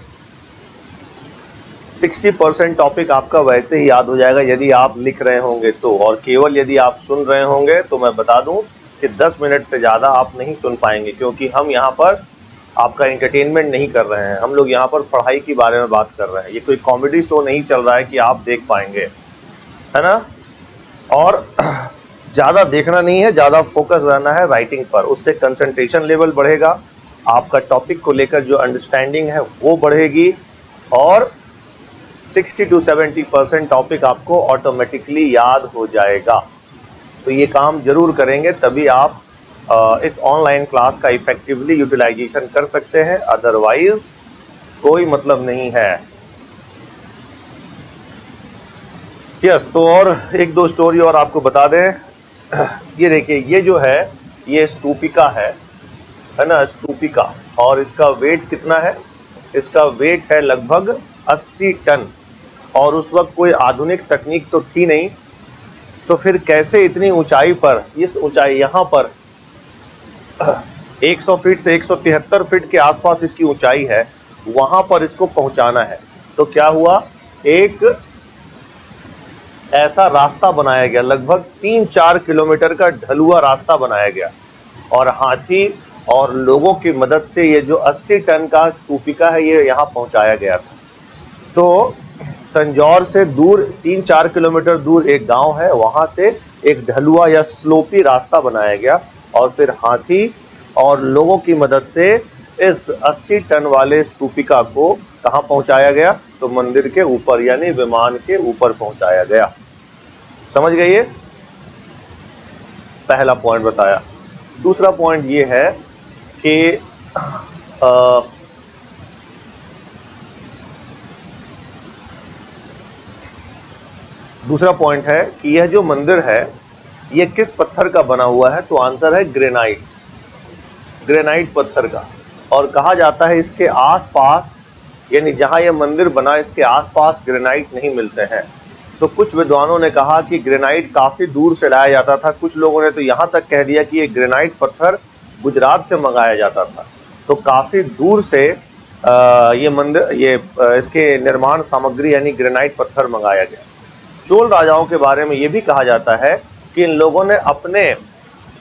60 परसेंट टॉपिक आपका वैसे ही याद हो जाएगा, यदि आप लिख रहे होंगे तो। और केवल यदि आप सुन रहे होंगे तो मैं बता दूँ कि 10 मिनट से ज़्यादा आप नहीं सुन पाएँगे, क्योंकि हम यहाँ पर आपका एंटरटेनमेंट नहीं कर रहे हैं। हम लोग यहाँ पर पढ़ाई के बारे में बात कर रहे हैं। ये कोई कॉमेडी शो नहीं चल रहा है कि आप देख पाएँगे। है ना? और ज़्यादा देखना नहीं है, ज़्यादा फोकस रहना है राइटिंग पर। उससे कंसंट्रेशन लेवल बढ़ेगा। आपका टॉपिक को लेकर जो अंडरस्टैंडिंग है, वो बढ़ेगी। और 60 टू 70 परसेंट टॉपिक आपको ऑटोमेटिकली याद हो जाएगा। तो ये काम ज़रूर करेंगे, तभी आप इस ऑनलाइन क्लास का इफेक्टिवली यूटिलाइजेशन कर सकते हैं। अदरवाइज़ कोई मतलब नहीं है। यस तो और एक दो स्टोरी और आपको बता दें। ये देखिए, ये जो है, ये स्टूपिका है है ना स्टूपिका और इसका वेट कितना है? इसका वेट है लगभग 80 टन। और उस वक्त कोई आधुनिक तकनीक तो थी नहीं। तो फिर कैसे इतनी ऊंचाई पर, इस ऊंचाई यहाँ पर 100 फीट से 173 फीट के आसपास इसकी ऊंचाई है, वहाँ पर इसको पहुंचाना है। तो क्या हुआ? एक ऐसा रास्ता बनाया गया, लगभग तीन चार किलोमीटर का ढलुआ रास्ता बनाया गया। और हाथी और लोगों की मदद से ये जो 80 टन का स्तूपिका है, ये यहाँ पहुँचाया गया था। तो तंजौर से दूर तीन चार किलोमीटर दूर एक गाँव है, वहाँ से एक ढलुआ या स्लोपी रास्ता बनाया गया और फिर हाथी और लोगों की मदद से इस 80 टन वाले स्तूपिका को कहा पहुँचाया गया? तो मंदिर के ऊपर, यानी विमान के ऊपर पहुँचाया गया। समझ गए पहला पॉइंट बताया। दूसरा पॉइंट ये है कि दूसरा पॉइंट है कि यह जो मंदिर है यह किस पत्थर का बना हुआ है? तो आंसर है ग्रेनाइट ग्रेनाइट पत्थर का। और कहा जाता है इसके आसपास, यानी जहाँ यह मंदिर बना, इसके आसपास ग्रेनाइट नहीं मिलते हैं। तो कुछ विद्वानों ने कहा कि ग्रेनाइट काफ़ी दूर से लाया जाता था। कुछ लोगों ने तो यहाँ तक कह दिया कि ये ग्रेनाइट पत्थर गुजरात से मंगाया जाता था। तो काफ़ी दूर से आ, ये मंदिर ये इसके निर्माण सामग्री यानी ग्रेनाइट पत्थर मंगाया गया। चोल राजाओं के बारे में ये भी कहा जाता है कि इन लोगों ने अपने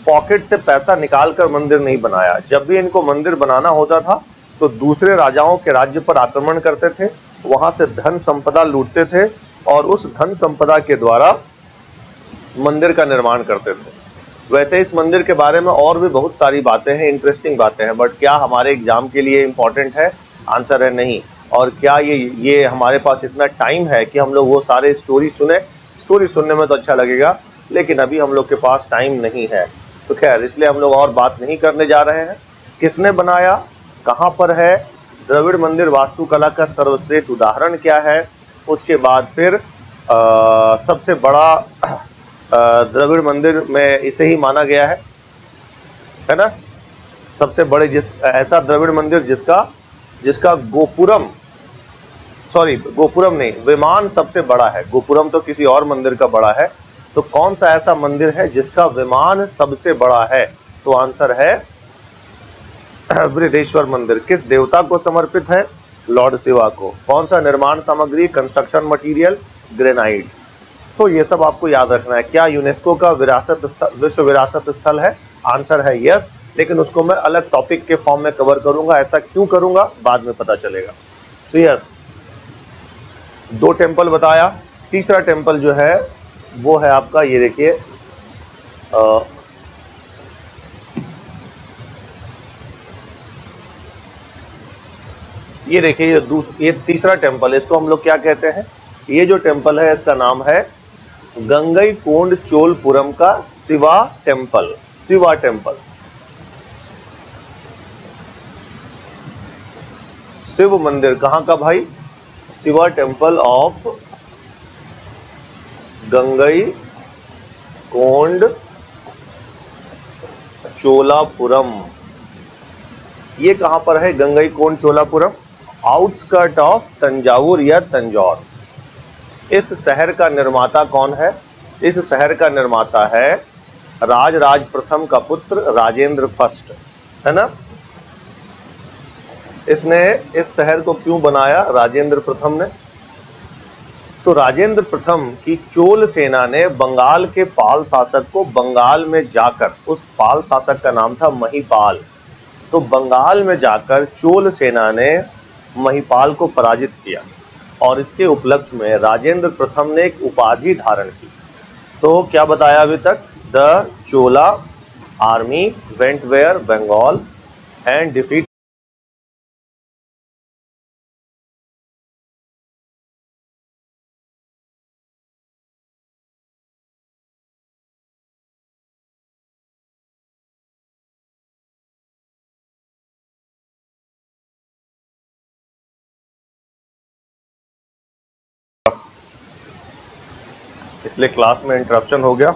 पॉकेट से पैसा निकालकर मंदिर नहीं बनाया। जब भी इनको मंदिर बनाना होता था तो दूसरे राजाओं के राज्य पर आक्रमण करते थे वहाँ से धन संपदा लूटते थे और उस धन संपदा के द्वारा मंदिर का निर्माण करते थे। वैसे इस मंदिर के बारे में और भी बहुत सारी बातें हैं इंटरेस्टिंग बातें हैं बट क्या हमारे एग्ज़ाम के लिए इंपॉर्टेंट है? आंसर है नहीं। और क्या ये ये हमारे पास इतना टाइम है कि हम लोग वो सारे स्टोरी सुने? स्टोरी सुनने में तो अच्छा लगेगा लेकिन अभी हम लोग के पास टाइम नहीं है। तो खैर इसलिए हम लोग और बात नहीं करने जा रहे हैं। किसने बनाया? कहाँ पर है? द्रविड़ मंदिर वास्तुकला का सर्वश्रेष्ठ उदाहरण क्या है? उसके बाद फिर आ, सबसे बड़ा द्रविड़ मंदिर में इसे ही माना गया है। है ना? सबसे बड़े जिस, ऐसा द्रविड़ मंदिर जिसका जिसका गोपुरम सॉरी गोपुरम नहीं, विमान सबसे बड़ा है। गोपुरम तो किसी और मंदिर का बड़ा है। तो कौन सा ऐसा मंदिर है जिसका विमान सबसे बड़ा है? तो आंसर है, वृद्धेश्वर मंदिर। किस देवता को समर्पित है? लॉर्ड शिवा को। कौन सा निर्माण सामग्री? Construction material, granite. तो ये सब आपको याद रखना है। क्या यूनेस्को का विरासत स्थल, विश्व विरासत स्थल है? आंसर है यस लेकिन उसको मैं अलग टॉपिक के फॉर्म में कवर करूँगा। ऐसा क्यों करूँगा? बाद में पता चलेगा। तो यस दो टेंपल बताया। तीसरा टेंपल जो है, वो है आपका, ये देखिए ये देखिए, ये दूस, ये तीसरा टेंपल इसको हम लोग क्या कहते हैं? ये जो टेंपल है, इसका नाम है गंगई कोंड चोलपुरम का शिवा टेंपल शिवा टेंपल। शिव मंदिर कहाँ का भाई? शिवा टेंपल ऑफ़ गंगई कोंड चोलापुरम। ये कहाँ पर है गंगई कोंड चोलापुरम? आउटस्कर्ट ऑफ़ तंजावुर या तंजौर। इस शहर का निर्माता कौन है? इस शहर का निर्माता है राज राज प्रथम का पुत्र राजेंद्र फ़र्स्ट, है ना? इसने इस शहर को क्यों बनाया? राजेंद्र प्रथम ने। तो राजेंद्र प्रथम की चोल सेना ने बंगाल के पाल शासक को बंगाल में जाकर, उस पाल शासक का नाम था महिपाल तो बंगाल में जाकर चोल सेना ने महिपाल को पराजित किया। और इसके उपलक्ष्य में राजेंद्र प्रथम ने एक उपाधि धारण की। तो क्या बताया अभी तक? The Chola army, वेंटवेयर, Bengal, and defeat इसलिए क्लास में इंटरप्शन हो गया।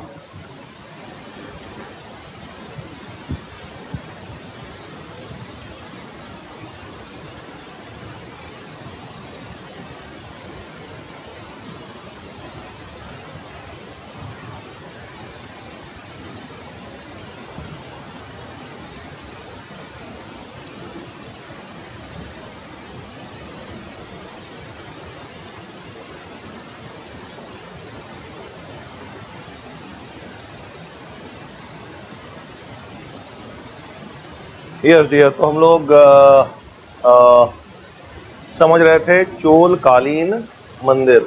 यस डियर तो हम लोग आ, आ, समझ रहे थे चोल कालीन मंदिर।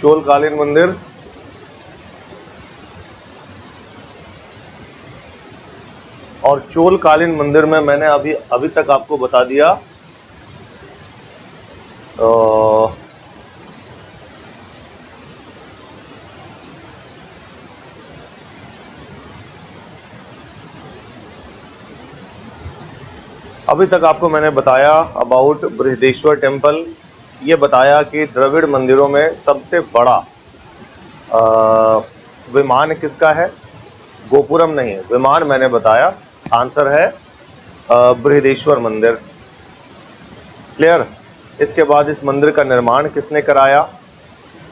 चोल कालीन मंदिर। और चोल कालीन मंदिर में मैंने अभी अभी तक आपको बता दिया अभी तक आपको मैंने बताया अबाउट बृहदेश्वर टेंपल ये बताया कि द्रविड़ मंदिरों में सबसे बड़ा आ, विमान किसका है? गोपुरम नहीं है। विमान मैंने बताया। आंसर है बृहदेश्वर मंदिर। क्लियर इसके बाद इस मंदिर का निर्माण किसने कराया?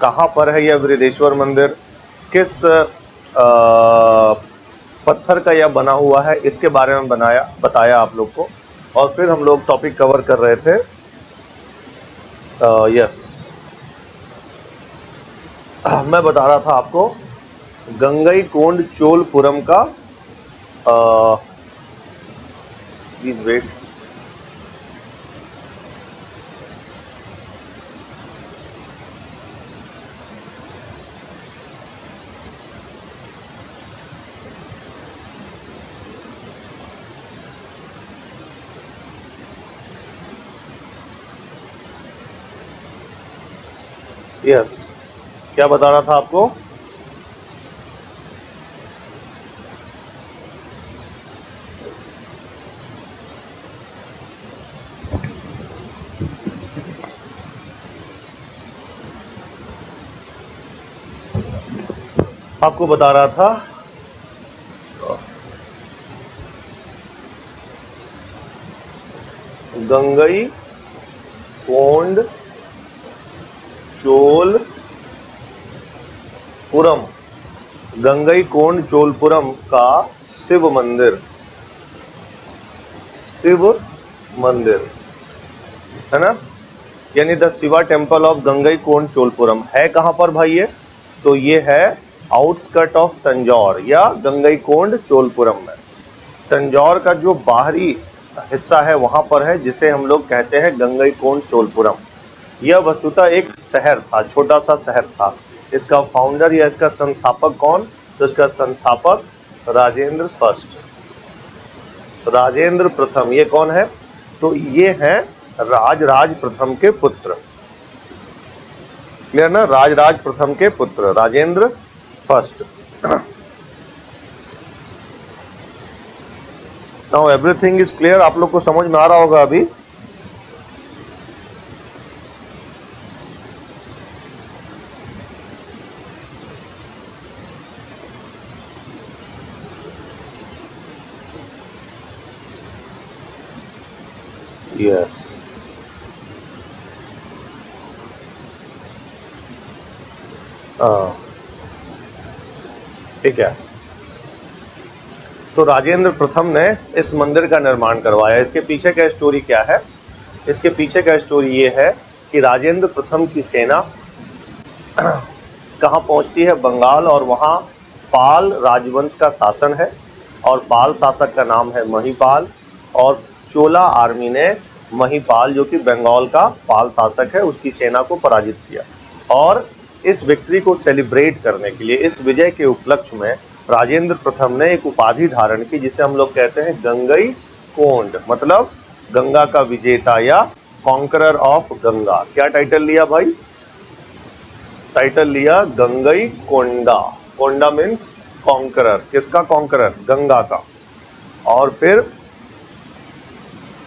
कहाँ पर है यह बृहदेश्वर मंदिर? किस आ, पत्थर का यह बना हुआ है? इसके बारे में बनाया बताया आप लोग को। और फिर हम लोग टॉपिक कवर कर रहे थे। यस मैं बता रहा था आपको, गंगई कोंड चोलपुरम का प्लीज़ वेट यस क्या बता रहा था आपको? आपको बता रहा था? गंगई कोंड चोल पुरम, गंगई कोंड चोलपुरम का शिव मंदिर। शिव मंदिर, है ना? यानी the Shiva temple of Gangai Konda Cholapuram है कहाँ पर भाई ये? तो ये है आउटस्कर्ट ऑफ़ तंजौर या गंगई कोंड चोलपुरम में। तंजौर का जो बाहरी हिस्सा है, वहाँ पर है, जिसे हम लोग कहते हैं गंगई कोंड चोलपुरम यह वस्तुतः एक शहर था, छोटा सा शहर था। इसका फाउंडर या इसका संस्थापक कौन? तो इसका संस्थापक राजेंद्र फ़र्स्ट। राजेंद्र प्रथम, ये कौन है? तो ये है राज राज प्रथम के पुत्र। क्लियर ना राज राज प्रथम के पुत्र, Rajendra first. Now everything is clear आप लोग को समझ में आ रहा होगा अभी। Yes. हाँ। ठीक है तो राजेंद्र प्रथम ने इस मंदिर का निर्माण करवाया इसके पीछे का स्टोरी क्या है इसके पीछे का स्टोरी ये है कि राजेंद्र प्रथम की सेना कहाँ पहुँचती है बंगाल और वहाँ पाल राजवंश का शासन है और पाल शासक का नाम है महिपाल और चोला आर्मी ने महिपाल जो कि बंगाल का पाल शासक है, उसकी सेना को पराजित किया। और इस विक्ट्री को सेलिब्रेट करने के लिए, इस विजय के उपलक्ष्य में राजेंद्र प्रथम ने एक उपाधि धारण की, जिसे हम लोग कहते हैं गंगई कोंड। मतलब गंगा का विजेता या कॉन्करर ऑफ़ गंगा। क्या टाइटल लिया भाई? टाइटल लिया गंगई कोंडा। कोंडा मीन्स कॉन्करर किसका कॉन्करर गंगा का। और फिर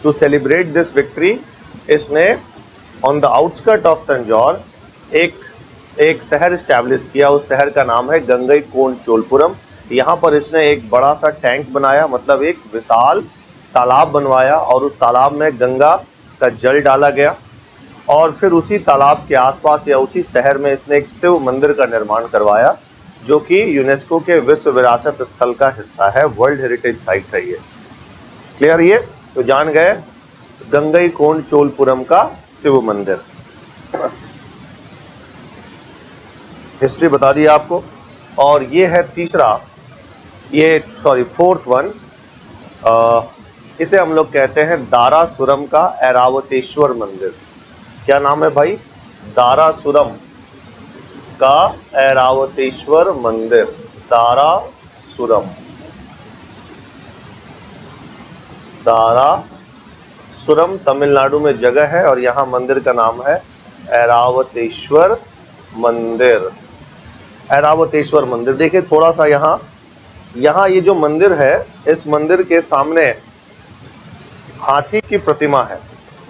टू सेलिब्रेट दिस विक्ट्री इसने on the outskirt of Tanjore एक एक शहर स्टैब्लिश किया उस शहर का नाम है गंगई कोंड चोलपुरम यहाँ पर इसने एक बड़ा सा टैंक बनाया मतलब एक विशाल तालाब बनवाया और उस तालाब में गंगा का जल डाला गया और फिर उसी तालाब के आसपास या उसी शहर में इसने एक शिव मंदिर का निर्माण करवाया जो कि यूनेस्को के विश्व विरासत स्थल का हिस्सा है वर्ल्ड हेरिटेज साइट है ये क्लियर ये तो जान गए गंगई कोंड चोलपुरम का शिव मंदिर। हिस्ट्री बता दी आपको। और ये है तीसरा, ये सॉरी फोर्थ वन इसे हम लोग कहते हैं दारासुरम का ऐरावतेश्वर मंदिर। क्या नाम है भाई? दारासुरम का ऐरावतेश्वर मंदिर। दारासुरम। दारा, सुरम तमिलनाडु में जगह है और यहाँ मंदिर का नाम है ऐरावतेश्वर मंदिर। ऐरावतेश्वर मंदिर, देखिए थोड़ा सा यहाँ यहाँ ये जो मंदिर है, इस मंदिर के सामने हाथी की प्रतिमा है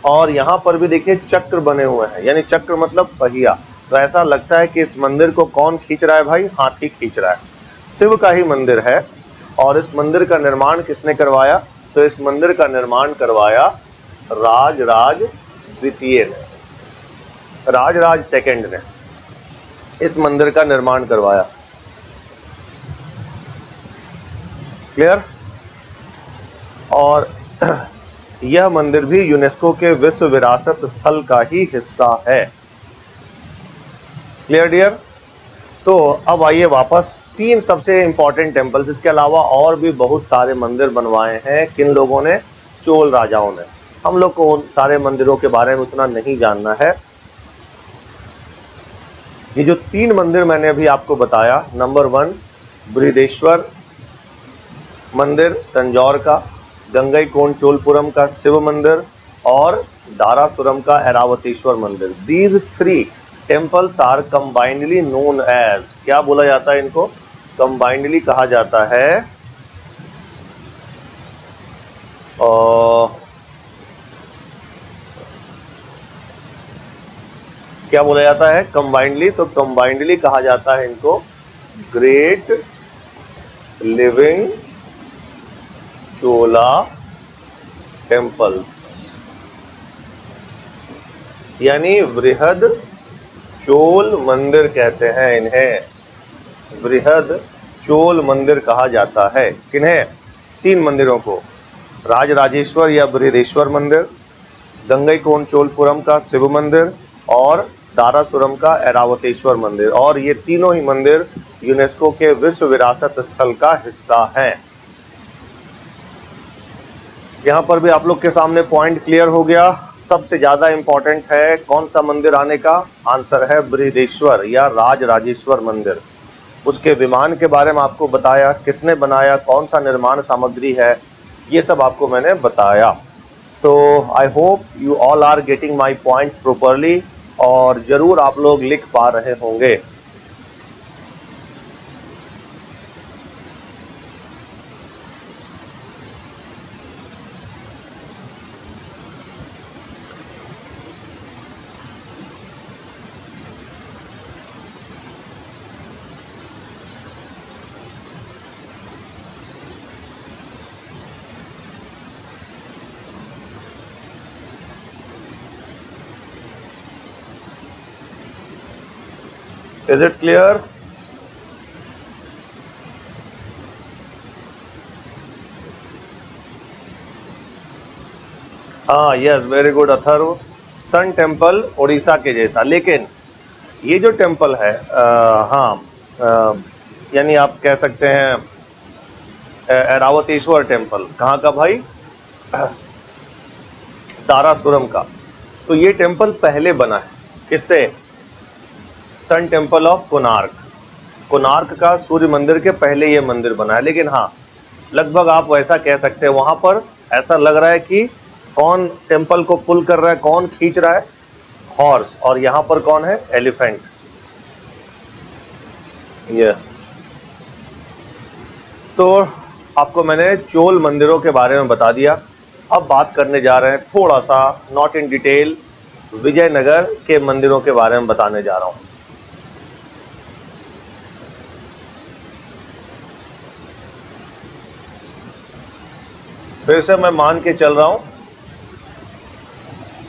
और यहाँ पर भी देखिए चक्र बने हुए हैं, यानी चक्र मतलब पहिया। तो ऐसा लगता है कि इस मंदिर को कौन खींच रहा है भाई? हाथी खींच रहा है। शिव का ही मंदिर है और इस मंदिर का निर्माण किसने करवाया? तो इस मंदिर का निर्माण करवाया राज राज द्वितीय ने। राज राज सेकंड ने इस मंदिर का निर्माण करवाया। क्लियर? और यह मंदिर भी यूनेस्को के विश्व विरासत स्थल का ही हिस्सा है। Clear dear? तो अब आइए वापस तीन सबसे इंपॉर्टेंट टेम्पल्स इसके अलावा और भी बहुत सारे मंदिर बनवाए हैं, किन लोगों ने? चोल राजाओं ने। हम लोग को उन सारे मंदिरों के बारे में उतना नहीं जानना है। ये जो तीन मंदिर मैंने अभी आपको बताया नंबर वन बृहदेश्वर मंदिर, तंजौर का, गंगई कोण, चोलपुरम का, शिव मंदिर और दारासुरम का एरावतेश्वर मंदिर। These three temples are combinedly known as क्या बोला जाता है इनको? कंबाइंडली कहा जाता है। और क्या बोला जाता है? कंबाइंडली तो कंबाइंडली कहा जाता है इनको। ग्रेट लिविंग चोला टेम्पल्स यानी वृहद चोल मंदिर कहते हैं इन्हें। वृहद चोल मंदिर कहा जाता है। किन्हें? तीन मंदिरों को। राज राजेश्वर या बृहदेश्वर मंदिर गंगई कोण चोलपुरम का शिव मंदिर और दारासुरम का एरावतेश्वर मंदिर। और ये तीनों ही मंदिर यूनेस्को के विश्व विरासत स्थल का हिस्सा हैं। यहाँ पर भी आप लोग के सामने पॉइंट क्लियर हो गया। सबसे ज़्यादा इंपॉर्टेंट है कौन सा मंदिर आने का? आंसर है बृहदेश्वर या राज राजेश्वर मंदिर। उसके विमान के बारे में आपको बताया, किसने बनाया, कौन सा निर्माण सामग्री है, ये सब आपको मैंने बताया। तो I hope you all are getting my point properly और ज़रूर आप लोग लिख पा रहे होंगे। Is it clear? हाँ yes very good Atharva sun temple Odisha के जैसा। लेकिन ये जो टेंपल है आ, हाँ यानी आप कह सकते हैं एरावतेश्वर टेंपल कहाँ का भाई? तारासुरम का। तो ये टेंपल पहले बना है। किससे? Sun temple of Konark Konark का सूर्य मंदिर के पहले ये मंदिर बना है, लेकिन हाँ लगभग आप वैसा कह सकते हैं वहाँ पर ऐसा लग रहा है कि कौन टेंपल को पुल कर रहा है, कौन खींच रहा है? हॉर्स और यहाँ पर कौन है? एलिफेंट यस तो आपको मैंने चोल मंदिरों के बारे में बता दिया। अब बात करने जा रहे हैं थोड़ा सा नॉट इन डिटेल विजयनगर के मंदिरों के बारे में बताने जा रहा हूँ। फिर से मैं मान के चल रहा हूँ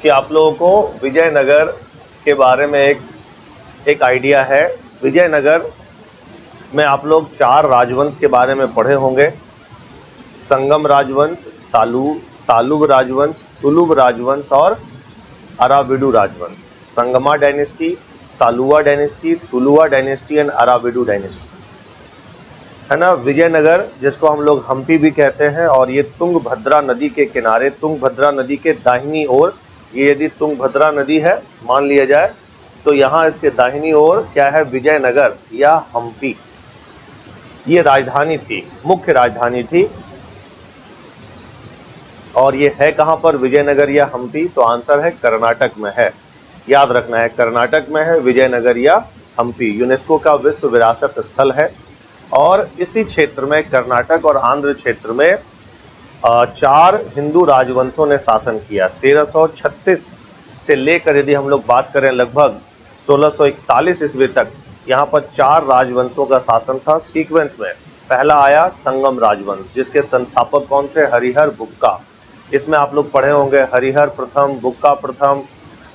कि आप लोगों को विजयनगर के बारे में एक एक आइडिया है। विजयनगर में आप लोग चार राजवंश के बारे में पढ़े होंगे। संगम राजवंश, सालू सालुब राजवंश तुलुब राजवंश और अराबिडू राजवंश। Sangama dynasty Saluva dynasty Tuluva dynasty and Aravidu dynasty है ना, विजयनगर, जिसको हम लोग हम्पी भी कहते हैं, और ये तुंगभद्रा नदी के किनारे, तुंगभद्रा नदी के दाहिनी ओर, ये यदि तुंगभद्रा नदी है, मान लिया जाए तो यहाँ इसके दाहिनी ओर क्या है, विजयनगर या हम्पी। ये राजधानी थी, मुख्य राजधानी थी, और ये है कहाँ पर, विजयनगर या हम्पी तो आंसर है कर्नाटक में है। याद रखना है, कर्नाटक में है, विजयनगर या हम्पी। यूनेस्को का विश्व विरासत स्थल है और इसी क्षेत्र में, कर्नाटक और आंध्र क्षेत्र में चार हिंदू राजवंशों ने शासन किया। 1336 से लेकर यदि हम लोग बात करें, लगभग 1641 ईस्वी तक, यहाँ पर चार राजवंशों का शासन था सीक्वेंस में। पहला आया संगम राजवंश, जिसके संस्थापक कौन थे? हरिहर बुक्का। इसमें आप लोग पढ़े होंगे, हरिहर प्रथम, बुक्का प्रथम,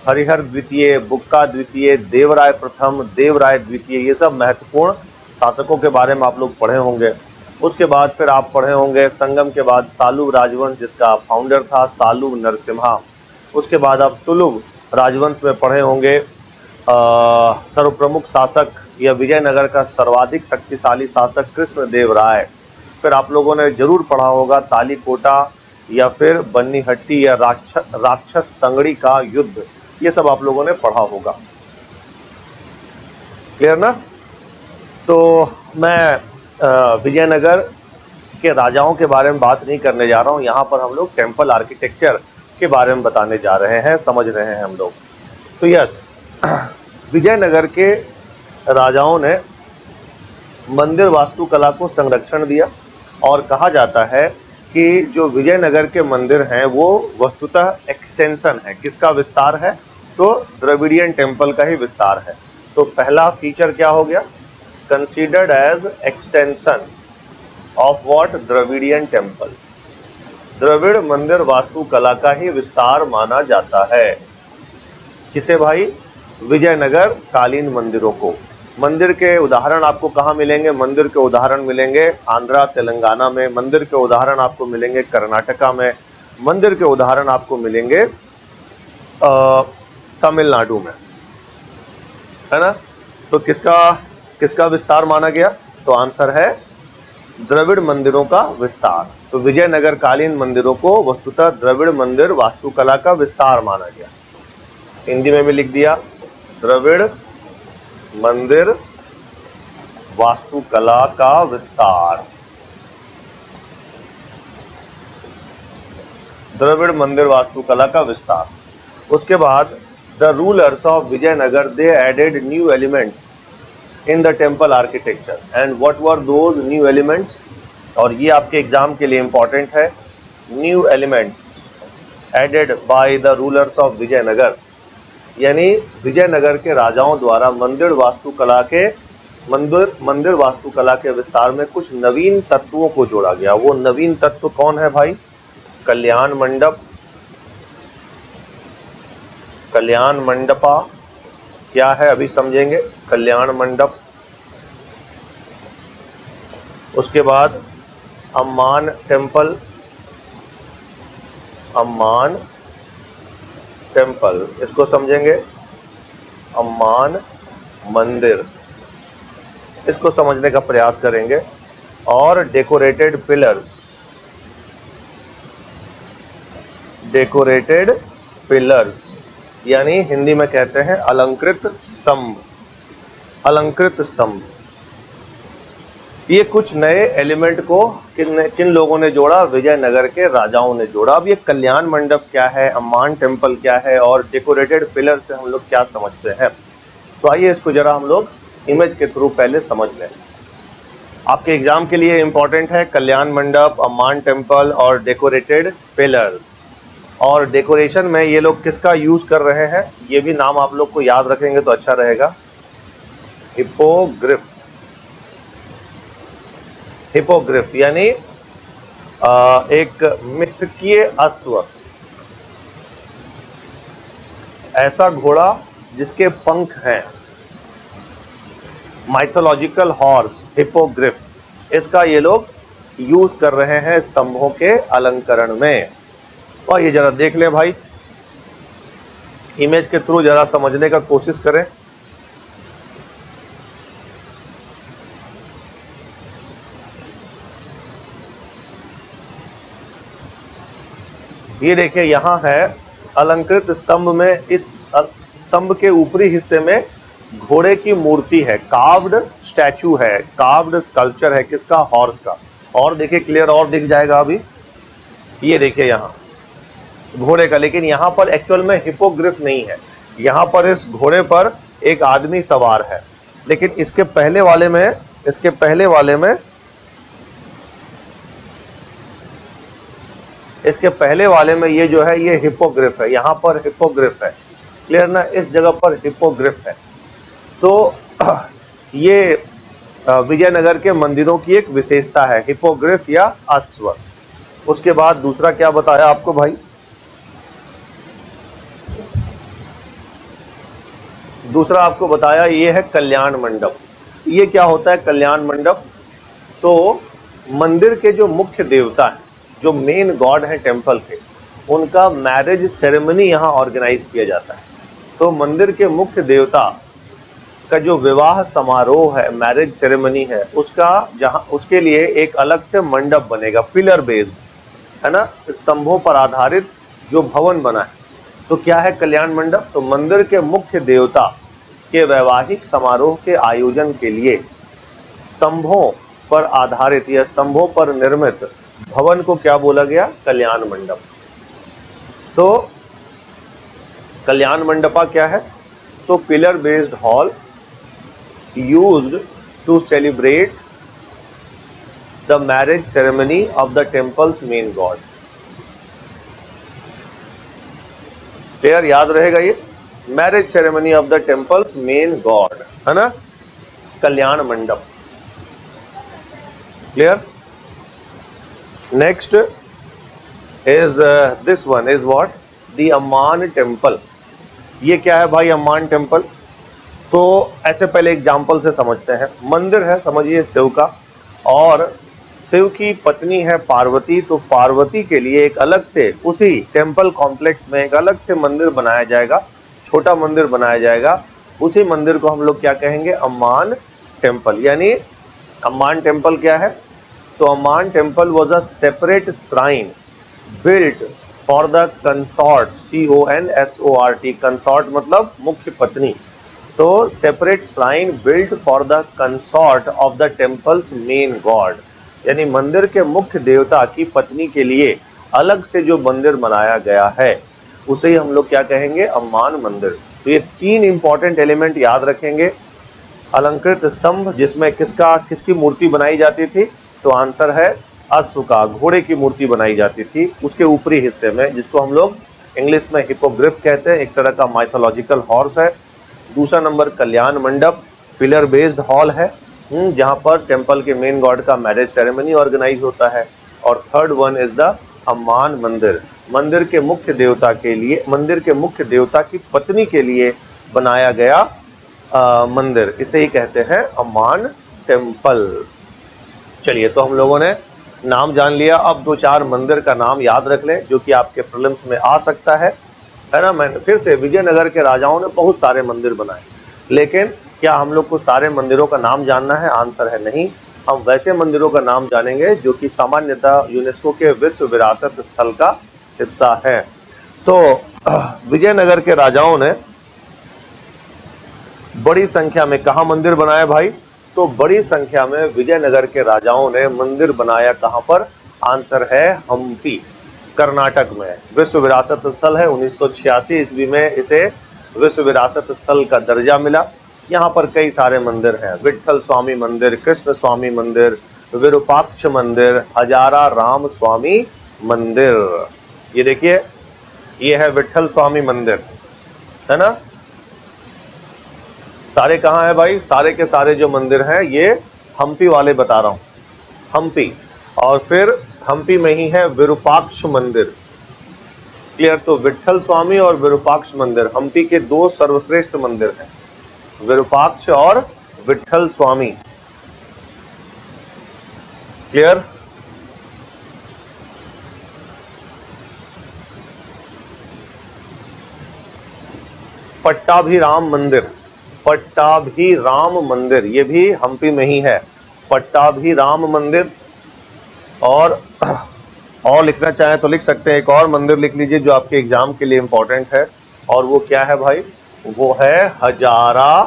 हरिहर द्वितीय, बुक्का द्वितीय, देवराय प्रथम, देवराय द्वितीय, ये सब महत्वपूर्ण शासकों के बारे में आप लोग पढ़े होंगे। उसके बाद फिर आप पढ़े होंगे संगम के बाद सालू राजवंश, जिसका फाउंडर था सालू नरसिम्हा। उसके बाद आप तुलुग राजवंश में पढ़े होंगे। सर्वप्रमुख शासक या विजयनगर का सर्वाधिक शक्तिशाली शासक कृष्ण देव राय। फिर आप लोगों ने ज़रूर पढ़ा होगा तालीकोटा या फिर बन्नी हट्टी या राक्षस राक्षस तंगड़ी का युद्ध। ये सब आप लोगों ने पढ़ा होगा। क्लियर ना? तो मैं विजयनगर के राजाओं के बारे में बात नहीं करने जा रहा हूँ। यहाँ पर हम लोग टेंपल आर्किटेक्चर के बारे में बताने जा रहे हैं, समझ रहे हैं हम लोग। तो यस, विजयनगर के राजाओं ने मंदिर वास्तुकला को संरक्षण दिया और कहा जाता है कि जो विजयनगर के मंदिर हैं, वो वस्तुतः एक्सटेंशन है। किसका विस्तार है? तो द्रविडियन टेंपल का ही विस्तार है। तो पहला फीचर क्या हो गया? Considered as extension of what Dravidian temple Dravid मंदिर वास्तुकला का ही विस्तार माना जाता है किसे भाई? विजयनगर कालीन मंदिरों को। मंदिर के उदाहरण आपको कहाँ मिलेंगे? मंदिर के उदाहरण मिलेंगे आंध्रा, तेलंगाना में। मंदिर के उदाहरण आपको मिलेंगे कर्नाटका में। मंदिर के उदाहरण आपको मिलेंगे तमिलनाडु में। है ना? तो किसका किसका विस्तार माना गया? तो आंसर है द्रविड़ मंदिरों का विस्तार। तो विजयनगर कालीन मंदिरों को वस्तुतः द्रविड़ मंदिर वास्तुकला का विस्तार माना गया। हिंदी में भी लिख दिया, द्रविड़ मंदिर वास्तुकला का विस्तार। द्रविड़ मंदिर वास्तुकला का विस्तार। उसके बाद, the rulers of Vijayanagar, they added new elements in the temple architecture and what were those new elements और ये आपके एग्ज़ाम के लिए इंपॉर्टेंट है। New elements added by the rulers of Vijayanagar यानी विजयनगर के राजाओं द्वारा मंदिर वास्तुकला के, मंदिर मंदिर वास्तुकला के विस्तार में कुछ नवीन तत्वों को जोड़ा गया। वो नवीन तत्व कौन है भाई? कल्याण मंडप, कल्याण मंडपा क्या है अभी समझेंगे। कल्याण मंडप। उसके बाद अम्मान टेंपल अम्मान टेंपल इसको समझेंगे। अम्मान मंदिर। इसको समझने का प्रयास करेंगे। और डेकोरेटेड पिलर्स डेकोरेटेड पिलर्स यानी हिंदी में कहते हैं अलंकृत स्तंभ। अलंकृत स्तंभ। ये कुछ नए एलिमेंट को किन किन लोगों ने जोड़ा? विजयनगर के राजाओं ने जोड़ा। अब ये कल्याण मंडप क्या है? अम्मान टेंपल क्या है? और डेकोरेटेड पिलर से हम लोग क्या समझते हैं? तो आइए इसको जरा हम लोग इमेज के थ्रू पहले समझ लें। आपके एग्ज़ाम के लिए इंपॉर्टेंट है कल्याण मंडप अम्मान टेंपल और डेकोरेटेड पिलर्स और डेकोरेशन में ये लोग किसका यूज़ कर रहे हैं, ये भी नाम आप लोग को याद रखेंगे तो अच्छा रहेगा। हिपोग्रिफ हिपोग्रिफ यानी एक मिथकीय अश्व। ऐसा घोड़ा जिसके पंख हैं। माइथोलॉजिकल हॉर्स हिपोग्रिफ इसका ये लोग यूज़ कर रहे हैं स्तंभों के अलंकरण में। और ये जरा देख लें भाई। इमेज के थ्रू जरा समझने का कोशिश करें। ये देखिए, यहाँ है अलंकृत स्तंभ में इस स्तंभ के ऊपरी हिस्से में घोड़े की मूर्ति है। काव्ड स्टैचू है। काव्ड स्कल्पचर है। किसका? हॉर्स का। और देखिए क्लियर और दिख जाएगा अभी। ये देखिए यहाँ। घोड़े का, लेकिन यहाँ पर एक्चुअल में हिपोग्रिफ नहीं है। यहाँ पर इस घोड़े पर एक आदमी सवार है। लेकिन इसके पहले वाले में, इसके पहले वाले में, इसके पहले वाले में ये जो है, ये हिपोग्रिफ है। यहाँ पर हिपोग्रिफ है। क्लियर ना? इस जगह पर हिपोग्रिफ है। तो ये विजयनगर के मंदिरों की एक विशेषता है हिपोग्रिफ या अश्व। उसके बाद दूसरा क्या बताया आपको भाई? दूसरा आपको बताया, ये है कल्याण मंडप। ये क्या होता है, कल्याण मंडप? तो मंदिर के जो मुख्य देवता हैं, जो मेन गॉड हैं टेंपल के, उनका मैरिज सेरेमनी यहाँ ऑर्गेनाइज किया जाता है। तो मंदिर के मुख्य देवता का जो विवाह समारोह है मैरिज सेरेमनी है, उसका जहाँ, उसके लिए एक अलग से मंडप बनेगा पिलर बेस्ड है ना? स्तंभों पर आधारित जो भवन बना है। तो क्या है कल्याण मंडप? तो मंदिर के मुख्य देवता के वैवाहिक समारोह के आयोजन के लिए स्तंभों पर आधारित या स्तंभों पर निर्मित भवन को क्या बोला गया? कल्याण मंडप। तो कल्याण मंडपा क्या है? तो pillar based hall used to celebrate the marriage ceremony of the temple's main god clear? याद रहेगा ये? Marriage ceremony of the temple's main god है ना? Kalyana Mandapa. Clear next is this one is what the Amman temple ये क्या है भाई अम्मान टेंपल तो ऐसे पहले एग्ज़ाम्पल से समझते हैं। मंदिर है, समझिए शिव का। और शिव की पत्नी है पार्वती तो पार्वती के लिए एक अलग से उसी टेंपल कॉम्प्लेक्स में एक अलग से मंदिर बनाया जाएगा। छोटा मंदिर बनाया जाएगा, उसी मंदिर को हम लोग क्या कहेंगे? अम्मान टेंपल यानी अम्मान टेंपल क्या है? तो Amman temple was a separate shrine built for the consort C O N S O R T consort मतलब मुख्य पत्नी। तो separate shrine built for the consort of the temple's main god यानी मंदिर के मुख्य देवता की पत्नी के लिए अलग से जो मंदिर बनाया गया है उसे ही हम लोग क्या कहेंगे? अम्मान मंदिर। तो ये तीन इंपॉर्टेंट एलिमेंट याद रखेंगे। अलंकृत स्तंभ जिसमें किसका किसकी मूर्ति बनाई जाती थी? तो आंसर है अश्व का घोड़े की मूर्ति बनाई जाती थी उसके ऊपरी हिस्से में जिसको हम लोग इंग्लिश में हिपोग्रिफ कहते हैं। एक तरह का माइथोलॉजिकल हॉर्स है। दूसरा नंबर कल्याण मंडप पिलर बेस्ड हॉल है हम्म, जहाँ पर टेंपल के मेन गॉड का मैरिज सेरेमनी ऑर्गेनाइज होता है। और third one is the Amman मंदिर। मंदिर के मुख्य देवता के लिए मंदिर के मुख्य देवता की पत्नी के लिए बनाया गया आ, मंदिर। इसे ही कहते हैं अमान टेंपल चलिए तो हम लोगों ने नाम जान लिया। अब दो चार मंदिर का नाम याद रख लें जो कि आपके प्रॉब्लम्स में आ सकता है। है ना मैंने फिर से विजयनगर के राजाओं ने बहुत सारे मंदिर बनाए। लेकिन क्या हम लोग को सारे मंदिरों का नाम जानना है? आंसर है नहीं। हम वैसे मंदिरों का नाम जानेंगे जो कि सामान्यतः यूनेस्को के विश्व विरासत स्थल का हिस्सा है। तो विजयनगर के राजाओं ने बड़ी संख्या में, कहा मंदिर बनाया भाई? तो बड़ी संख्या में विजयनगर के राजाओं ने मंदिर बनाया कहाँ पर? आंसर है हम्पी, कर्नाटक में। विश्व विरासत स्थल है, उन्नीस सौ छियासी ईस्वी में इसे विश्व विरासत स्थल का दर्जा मिला। यहाँ पर कई सारे मंदिर हैं। विठल स्वामी मंदिर, कृष्ण स्वामी मंदिर, विरूपाक्ष मंदिर, हजारा राम स्वामी मंदिर। ये देखिए, ये है विठल स्वामी मंदिर, है ना? सारे कहाँ है भाई? सारे के सारे जो मंदिर हैं, ये हम्पी वाले बता रहा हूँ। हम्पी, और फिर हम्पी में ही है विरूपाक्ष मंदिर। क्लियर? तो विठल स्वामी और विरूपाक्ष मंदिर, हम्पी के दो सर्वश्रेष्ठ मंदिर हैं, विरूपाक्ष और विठल स्वामी। क्लियर? पट्टाभिराम मंदिर, पट्टा भी पट्टाभिराम मंदिर, ये भी हम्पी में ही है। पट्टा भी पट्टाभिराम मंदिर, और और लिखना चाहें तो लिख सकते हैं। एक और मंदिर लिख लीजिए जो आपके एग्ज़ाम के लिए इंपॉर्टेंट है, और वो क्या है भाई? वो है हजारा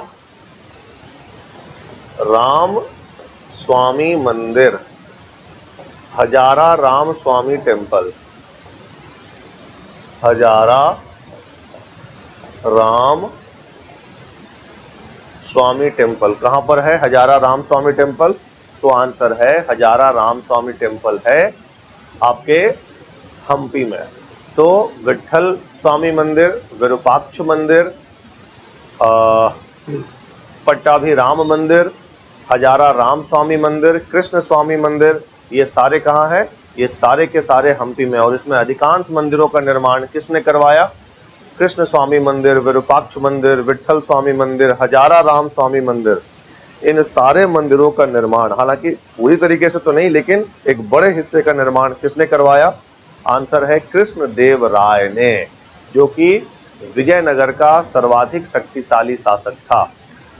राम स्वामी मंदिर, हजारा राम स्वामी टेंपल, हजारा राम स्वामी टेंपल। कहाँ पर है? हजारा राम स्वामी टेंपल? तो आंसर है, हजारा राम स्वामी टेंपल है आपके हम्पी में। तो विठल स्वामी मंदिर, विरूपाक्ष मंदिर पट्टाभी राम मंदिर, हजारा राम स्वामी मंदिर, कृष्ण स्वामी मंदिर, ये सारे कहाँ हैं? ये सारे के सारे हम्पी में और इसमें अधिकांश मंदिरों का निर्माण किसने करवाया? कृष्ण स्वामी मंदिर, विरूपाक्ष मंदिर विठल स्वामी मंदिर, हजारा राम स्वामी मंदिर, इन सारे मंदिरों का निर्माण, हालाँकि पूरी तरीके से तो नहीं, लेकिन एक बड़े हिस्से का निर्माण किसने करवाया? आंसर है कृष्ण देव राय ने, जो कि विजयनगर का सर्वाधिक शक्तिशाली शासक था।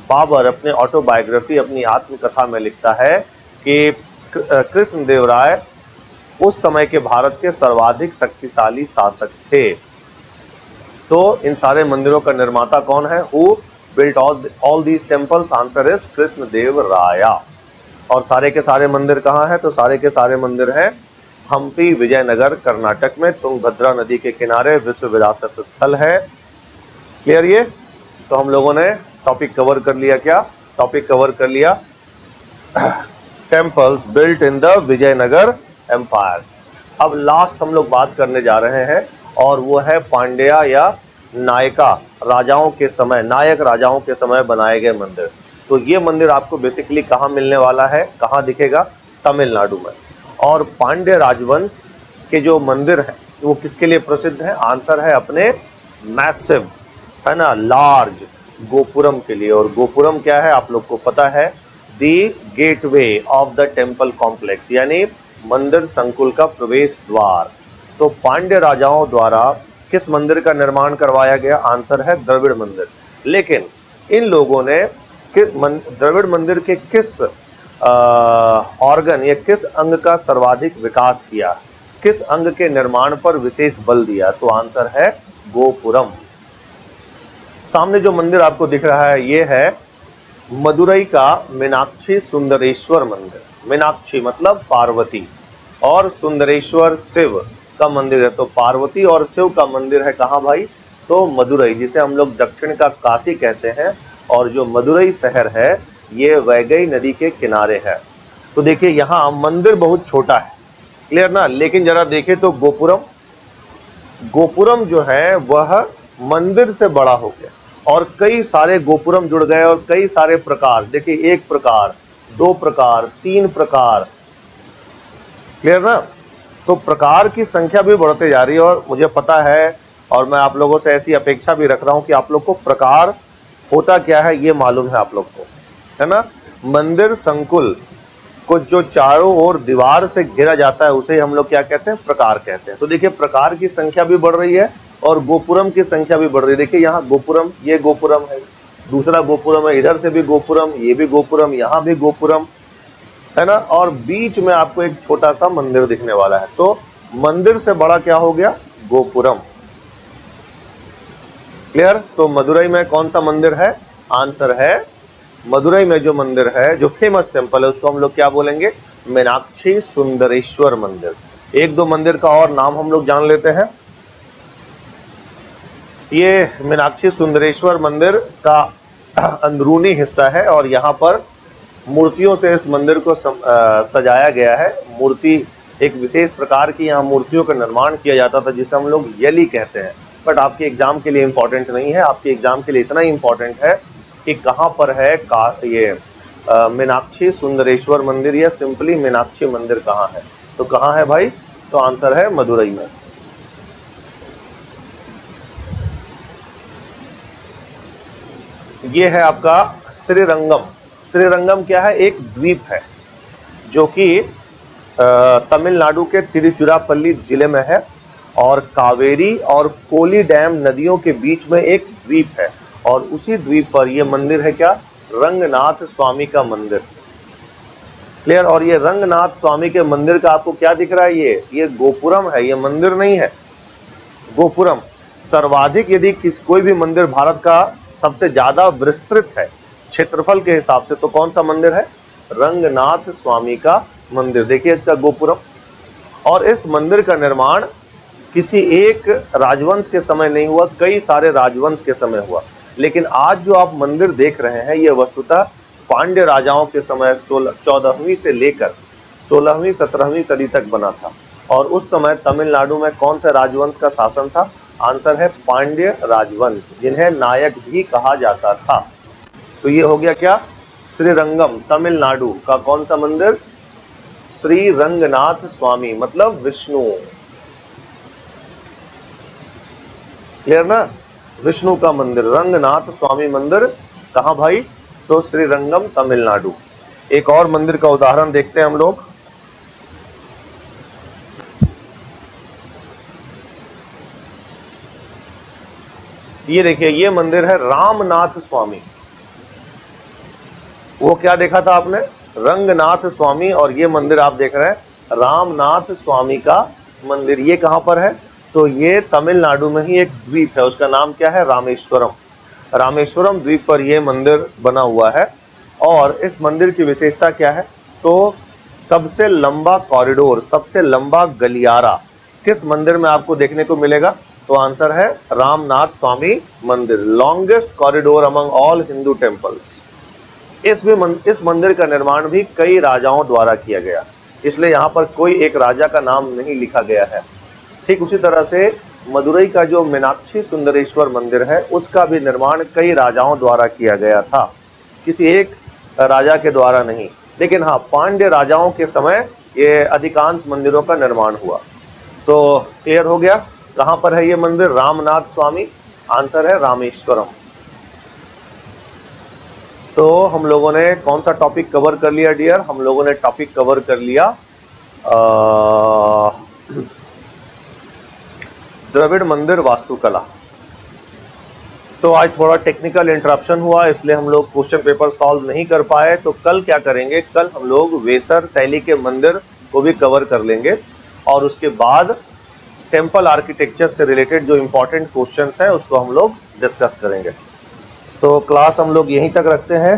बाबर अपने ऑटोबायोग्राफी अपनी आत्मकथा में लिखता है कि कृष्ण देव राय उस समय के भारत के सर्वाधिक शक्तिशाली शासक थे। तो इन सारे मंदिरों का निर्माता कौन है? Who built all these temples answer is Krishna Deva Raya और सारे के सारे मंदिर कहाँ हैं? तो सारे के सारे मंदिर हैं हम्पी विजयनगर कर्नाटक में। तुंगभद्रा नदी के किनारे विश्व विरासत स्थल है। क्लियर ये? तो हम लोगों ने टॉपिक कवर कर लिया क्या? टॉपिक कवर कर लिया temples built in the Vijayanagar empire अब लास्ट हम लोग बात करने जा रहे हैं। और वो है पांड्या या नायका, राजाओं के समय, नायक राजाओं के समय बनाए गए मंदिर। तो ये मंदिर आपको बेसिकली कहाँ मिलने वाला है, कहाँ दिखेगा? तमिलनाडु में। और पांड्य राजवंश के जो मंदिर हैं, वो किसके लिए प्रसिद्ध है? आंसर है अपने मैसिव है ना लार्ज गोपुरम के लिए। और गोपुरम क्या है, आप लोग को पता है the gateway of the temple complex यानी मंदिर संकुल का प्रवेश द्वार। तो पांड्य राजाओं द्वारा किस मंदिर का निर्माण करवाया गया? आंसर है द्रविड़ मंदिर। लेकिन इन लोगों ने द्रविड़ मंदिर के किस ऑर्गन या किस अंग का सर्वाधिक विकास किया? किस अंग के निर्माण पर विशेष बल दिया? तो आंसर है गोपुरम। सामने जो मंदिर आपको दिख रहा है, ये है मदुरई का मीनाक्षी सुंदरेश्वर मंदिर। मीनाक्षी मतलब पार्वती और सुंदरेश्वर शिव। का मंदिर है तो पार्वती और शिव का मंदिर है कहाँ भाई? तो मदुरई, जिसे हम लोग दक्षिण का काशी कहते हैं, और जो मदुरई शहर है, ये वैगई नदी के किनारे है। तो देखिए, यहाँ मंदिर बहुत छोटा है। क्लियर ना? लेकिन जरा देखे तो गोपुरम। गोपुरम जो है, वह मंदिर से बड़ा हो गया। और कई सारे गोपुरम जुड़ गए और कई सारे प्रकार। देखिए, एक प्रकार, दो प्रकार, तीन प्रकार। क्लियर ना? तो प्रकार की संख्या भी बढ़ते जा रही है और मुझे पता है और मैं आप लोगों से ऐसी अपेक्षा भी रख रहा हूँ कि आप लोग को प्रकार होता क्या है ये मालूम है आप लोग को, है ना? मंदिर संकुल को जो चारों ओर दीवार से घिरा जाता है, उसे हम लोग क्या कहते हैं? प्रकार कहते हैं। तो देखिए, प्रकार की संख्या भी बढ़ रही है और गोपुरम की संख्या भी बढ़ रही है। देखिए, यहाँ गोपुरम, ये गोपुरम है, दूसरा गोपुरम है, इधर से भी गोपुरम, ये भी गोपुरम, यहाँ भी गोपुरम है ना? और बीच में आपको एक छोटा सा मंदिर दिखने वाला है। तो मंदिर से बड़ा क्या हो गया? गोपुरम। क्लियर तो मदुरई में कौन सा मंदिर है? आंसर है, मदुरई में जो मंदिर है, जो फ़ेमस टेंपल है, उसको हम लोग क्या बोलेंगे? मीनाक्षी सुंदरेश्वर मंदिर। एक दो मंदिर का और नाम हम लोग जान लेते हैं। ये मीनाक्षी सुंदरेश्वर मंदिर का अंदरूनी हिस्सा है और यहाँ पर मूर्तियों से इस मंदिर को सजाया गया है। मूर्ति एक विशेष प्रकार की यहाँ मूर्तियों का निर्माण किया जाता था, जिसे हम लोग यली कहते हैं। बट आपके एग्ज़ाम के लिए इंपॉर्टेंट नहीं है। आपके एग्ज़ाम के लिए इतना ही इंपॉर्टेंट है कि कहाँ पर है का, ये मीनाक्षी सुंदरेश्वर मंदिर या सिंपली मीनाक्षी मंदिर कहाँ है? तो कहाँ है भाई? तो आंसर है मदुरई में। ये है आपका श्रीरंगम। श्रीरंगम क्या है? एक द्वीप है, जो कि तमिलनाडु के तिरुचिरापल्ली ज़िले में है और कावेरी और कोली डैम नदियों के बीच में एक द्वीप है और उसी द्वीप पर यह मंदिर है क्या? रंगनाथ स्वामी का मंदिर। क्लियर? और ये रंगनाथ स्वामी के मंदिर का आपको क्या दिख रहा है ये? ये गोपुरम है, ये मंदिर नहीं है। गोपुरम, सर्वाधिक यदि कोई भी मंदिर भारत का सबसे ज़्यादा विस्तृत है क्षेत्रफल के हिसाब से तो कौन सा मंदिर है? रंगनाथ स्वामी का मंदिर। देखिए इसका गोपुरम। और इस मंदिर का निर्माण किसी एक राजवंश के समय नहीं हुआ, कई सारे राजवंश के समय हुआ। लेकिन आज जो आप मंदिर देख रहे हैं यह वस्तुतः पांड्य राजाओं के समय, सोलह, चौदहवीं से लेकर सोलहवीं, सत्रहवीं सदी तक बना था। और उस समय तमिलनाडु में कौन सा राजवंश का शासन था? आंसर है पांड्य राजवंश, जिन्हें नायक भी कहा जाता था। तो ये हो गया क्या? श्रीरंगम, तमिलनाडु का कौन सा मंदिर? श्री रंगनाथ स्वामी मतलब विष्णु। क्लियर ना? विष्णु का मंदिर, रंगनाथ स्वामी मंदिर कहा भाई? तो श्रीरंगम, तमिलनाडु। एक और मंदिर का उदाहरण देखते हैं हम लोग। ये देखिए, ये मंदिर है रामनाथ स्वामी। वो क्या देखा था आपने? रंगनाथ स्वामी, और ये मंदिर आप देख रहे हैं। रामनाथ स्वामी का मंदिर, ये कहाँ पर है? तो ये तमिलनाडु में ही एक द्वीप है। उसका नाम क्या है? रामेश्वरम। रामेश्वरम द्वीप पर यह मंदिर बना हुआ है। और इस मंदिर की विशेषता क्या है? तो सबसे लंबा कॉरिडोर, सबसे लंबा गलियारा किस मंदिर में आपको देखने को मिलेगा? तो आंसर है रामनाथ स्वामी मंदिर। Longest corridor among all Hindu temples इस भी मन, इस मंदिर का निर्माण भी कई राजाओं द्वारा किया गया। इसलिए यहाँ पर कोई एक राजा का नाम नहीं लिखा गया है। ठीक उसी तरह से मदुरई का जो मीनाक्षी सुंदरेश्वर मंदिर है उसका भी निर्माण कई राजाओं द्वारा किया गया था। किसी एक राजा के द्वारा नहीं। लेकिन हाँ पांड्य राजाओं के समय ये अधिकांश मंदिरों का निर्माण हुआ। तो क्लियर हो गया? कहाँ पर है ये मंदिर? रामनाथ स्वामी आंसर है रामेश्वरम। तो हम लोगों ने कौन सा टॉपिक कवर कर लिया डियर हम लोगों ने टॉपिक कवर कर लिया द्रविड़ मंदिर वास्तुकला। तो आज थोड़ा टेक्निकल इंटरप्शन हुआ, इसलिए हम लोग क्वेश्चन पेपर सॉल्व नहीं कर पाए। तो कल क्या करेंगे? कल हम लोग वेसर शैली के मंदिर को भी कवर कर लेंगे। और उसके बाद टेंपल आर्किटेक्चर से रिलेटेड जो इंपॉर्टेंट क्वेश्चंस है, उसको हम लोग डिस्कस करेंगे। तो क्लास हम लोग यहीं तक रखते हैं।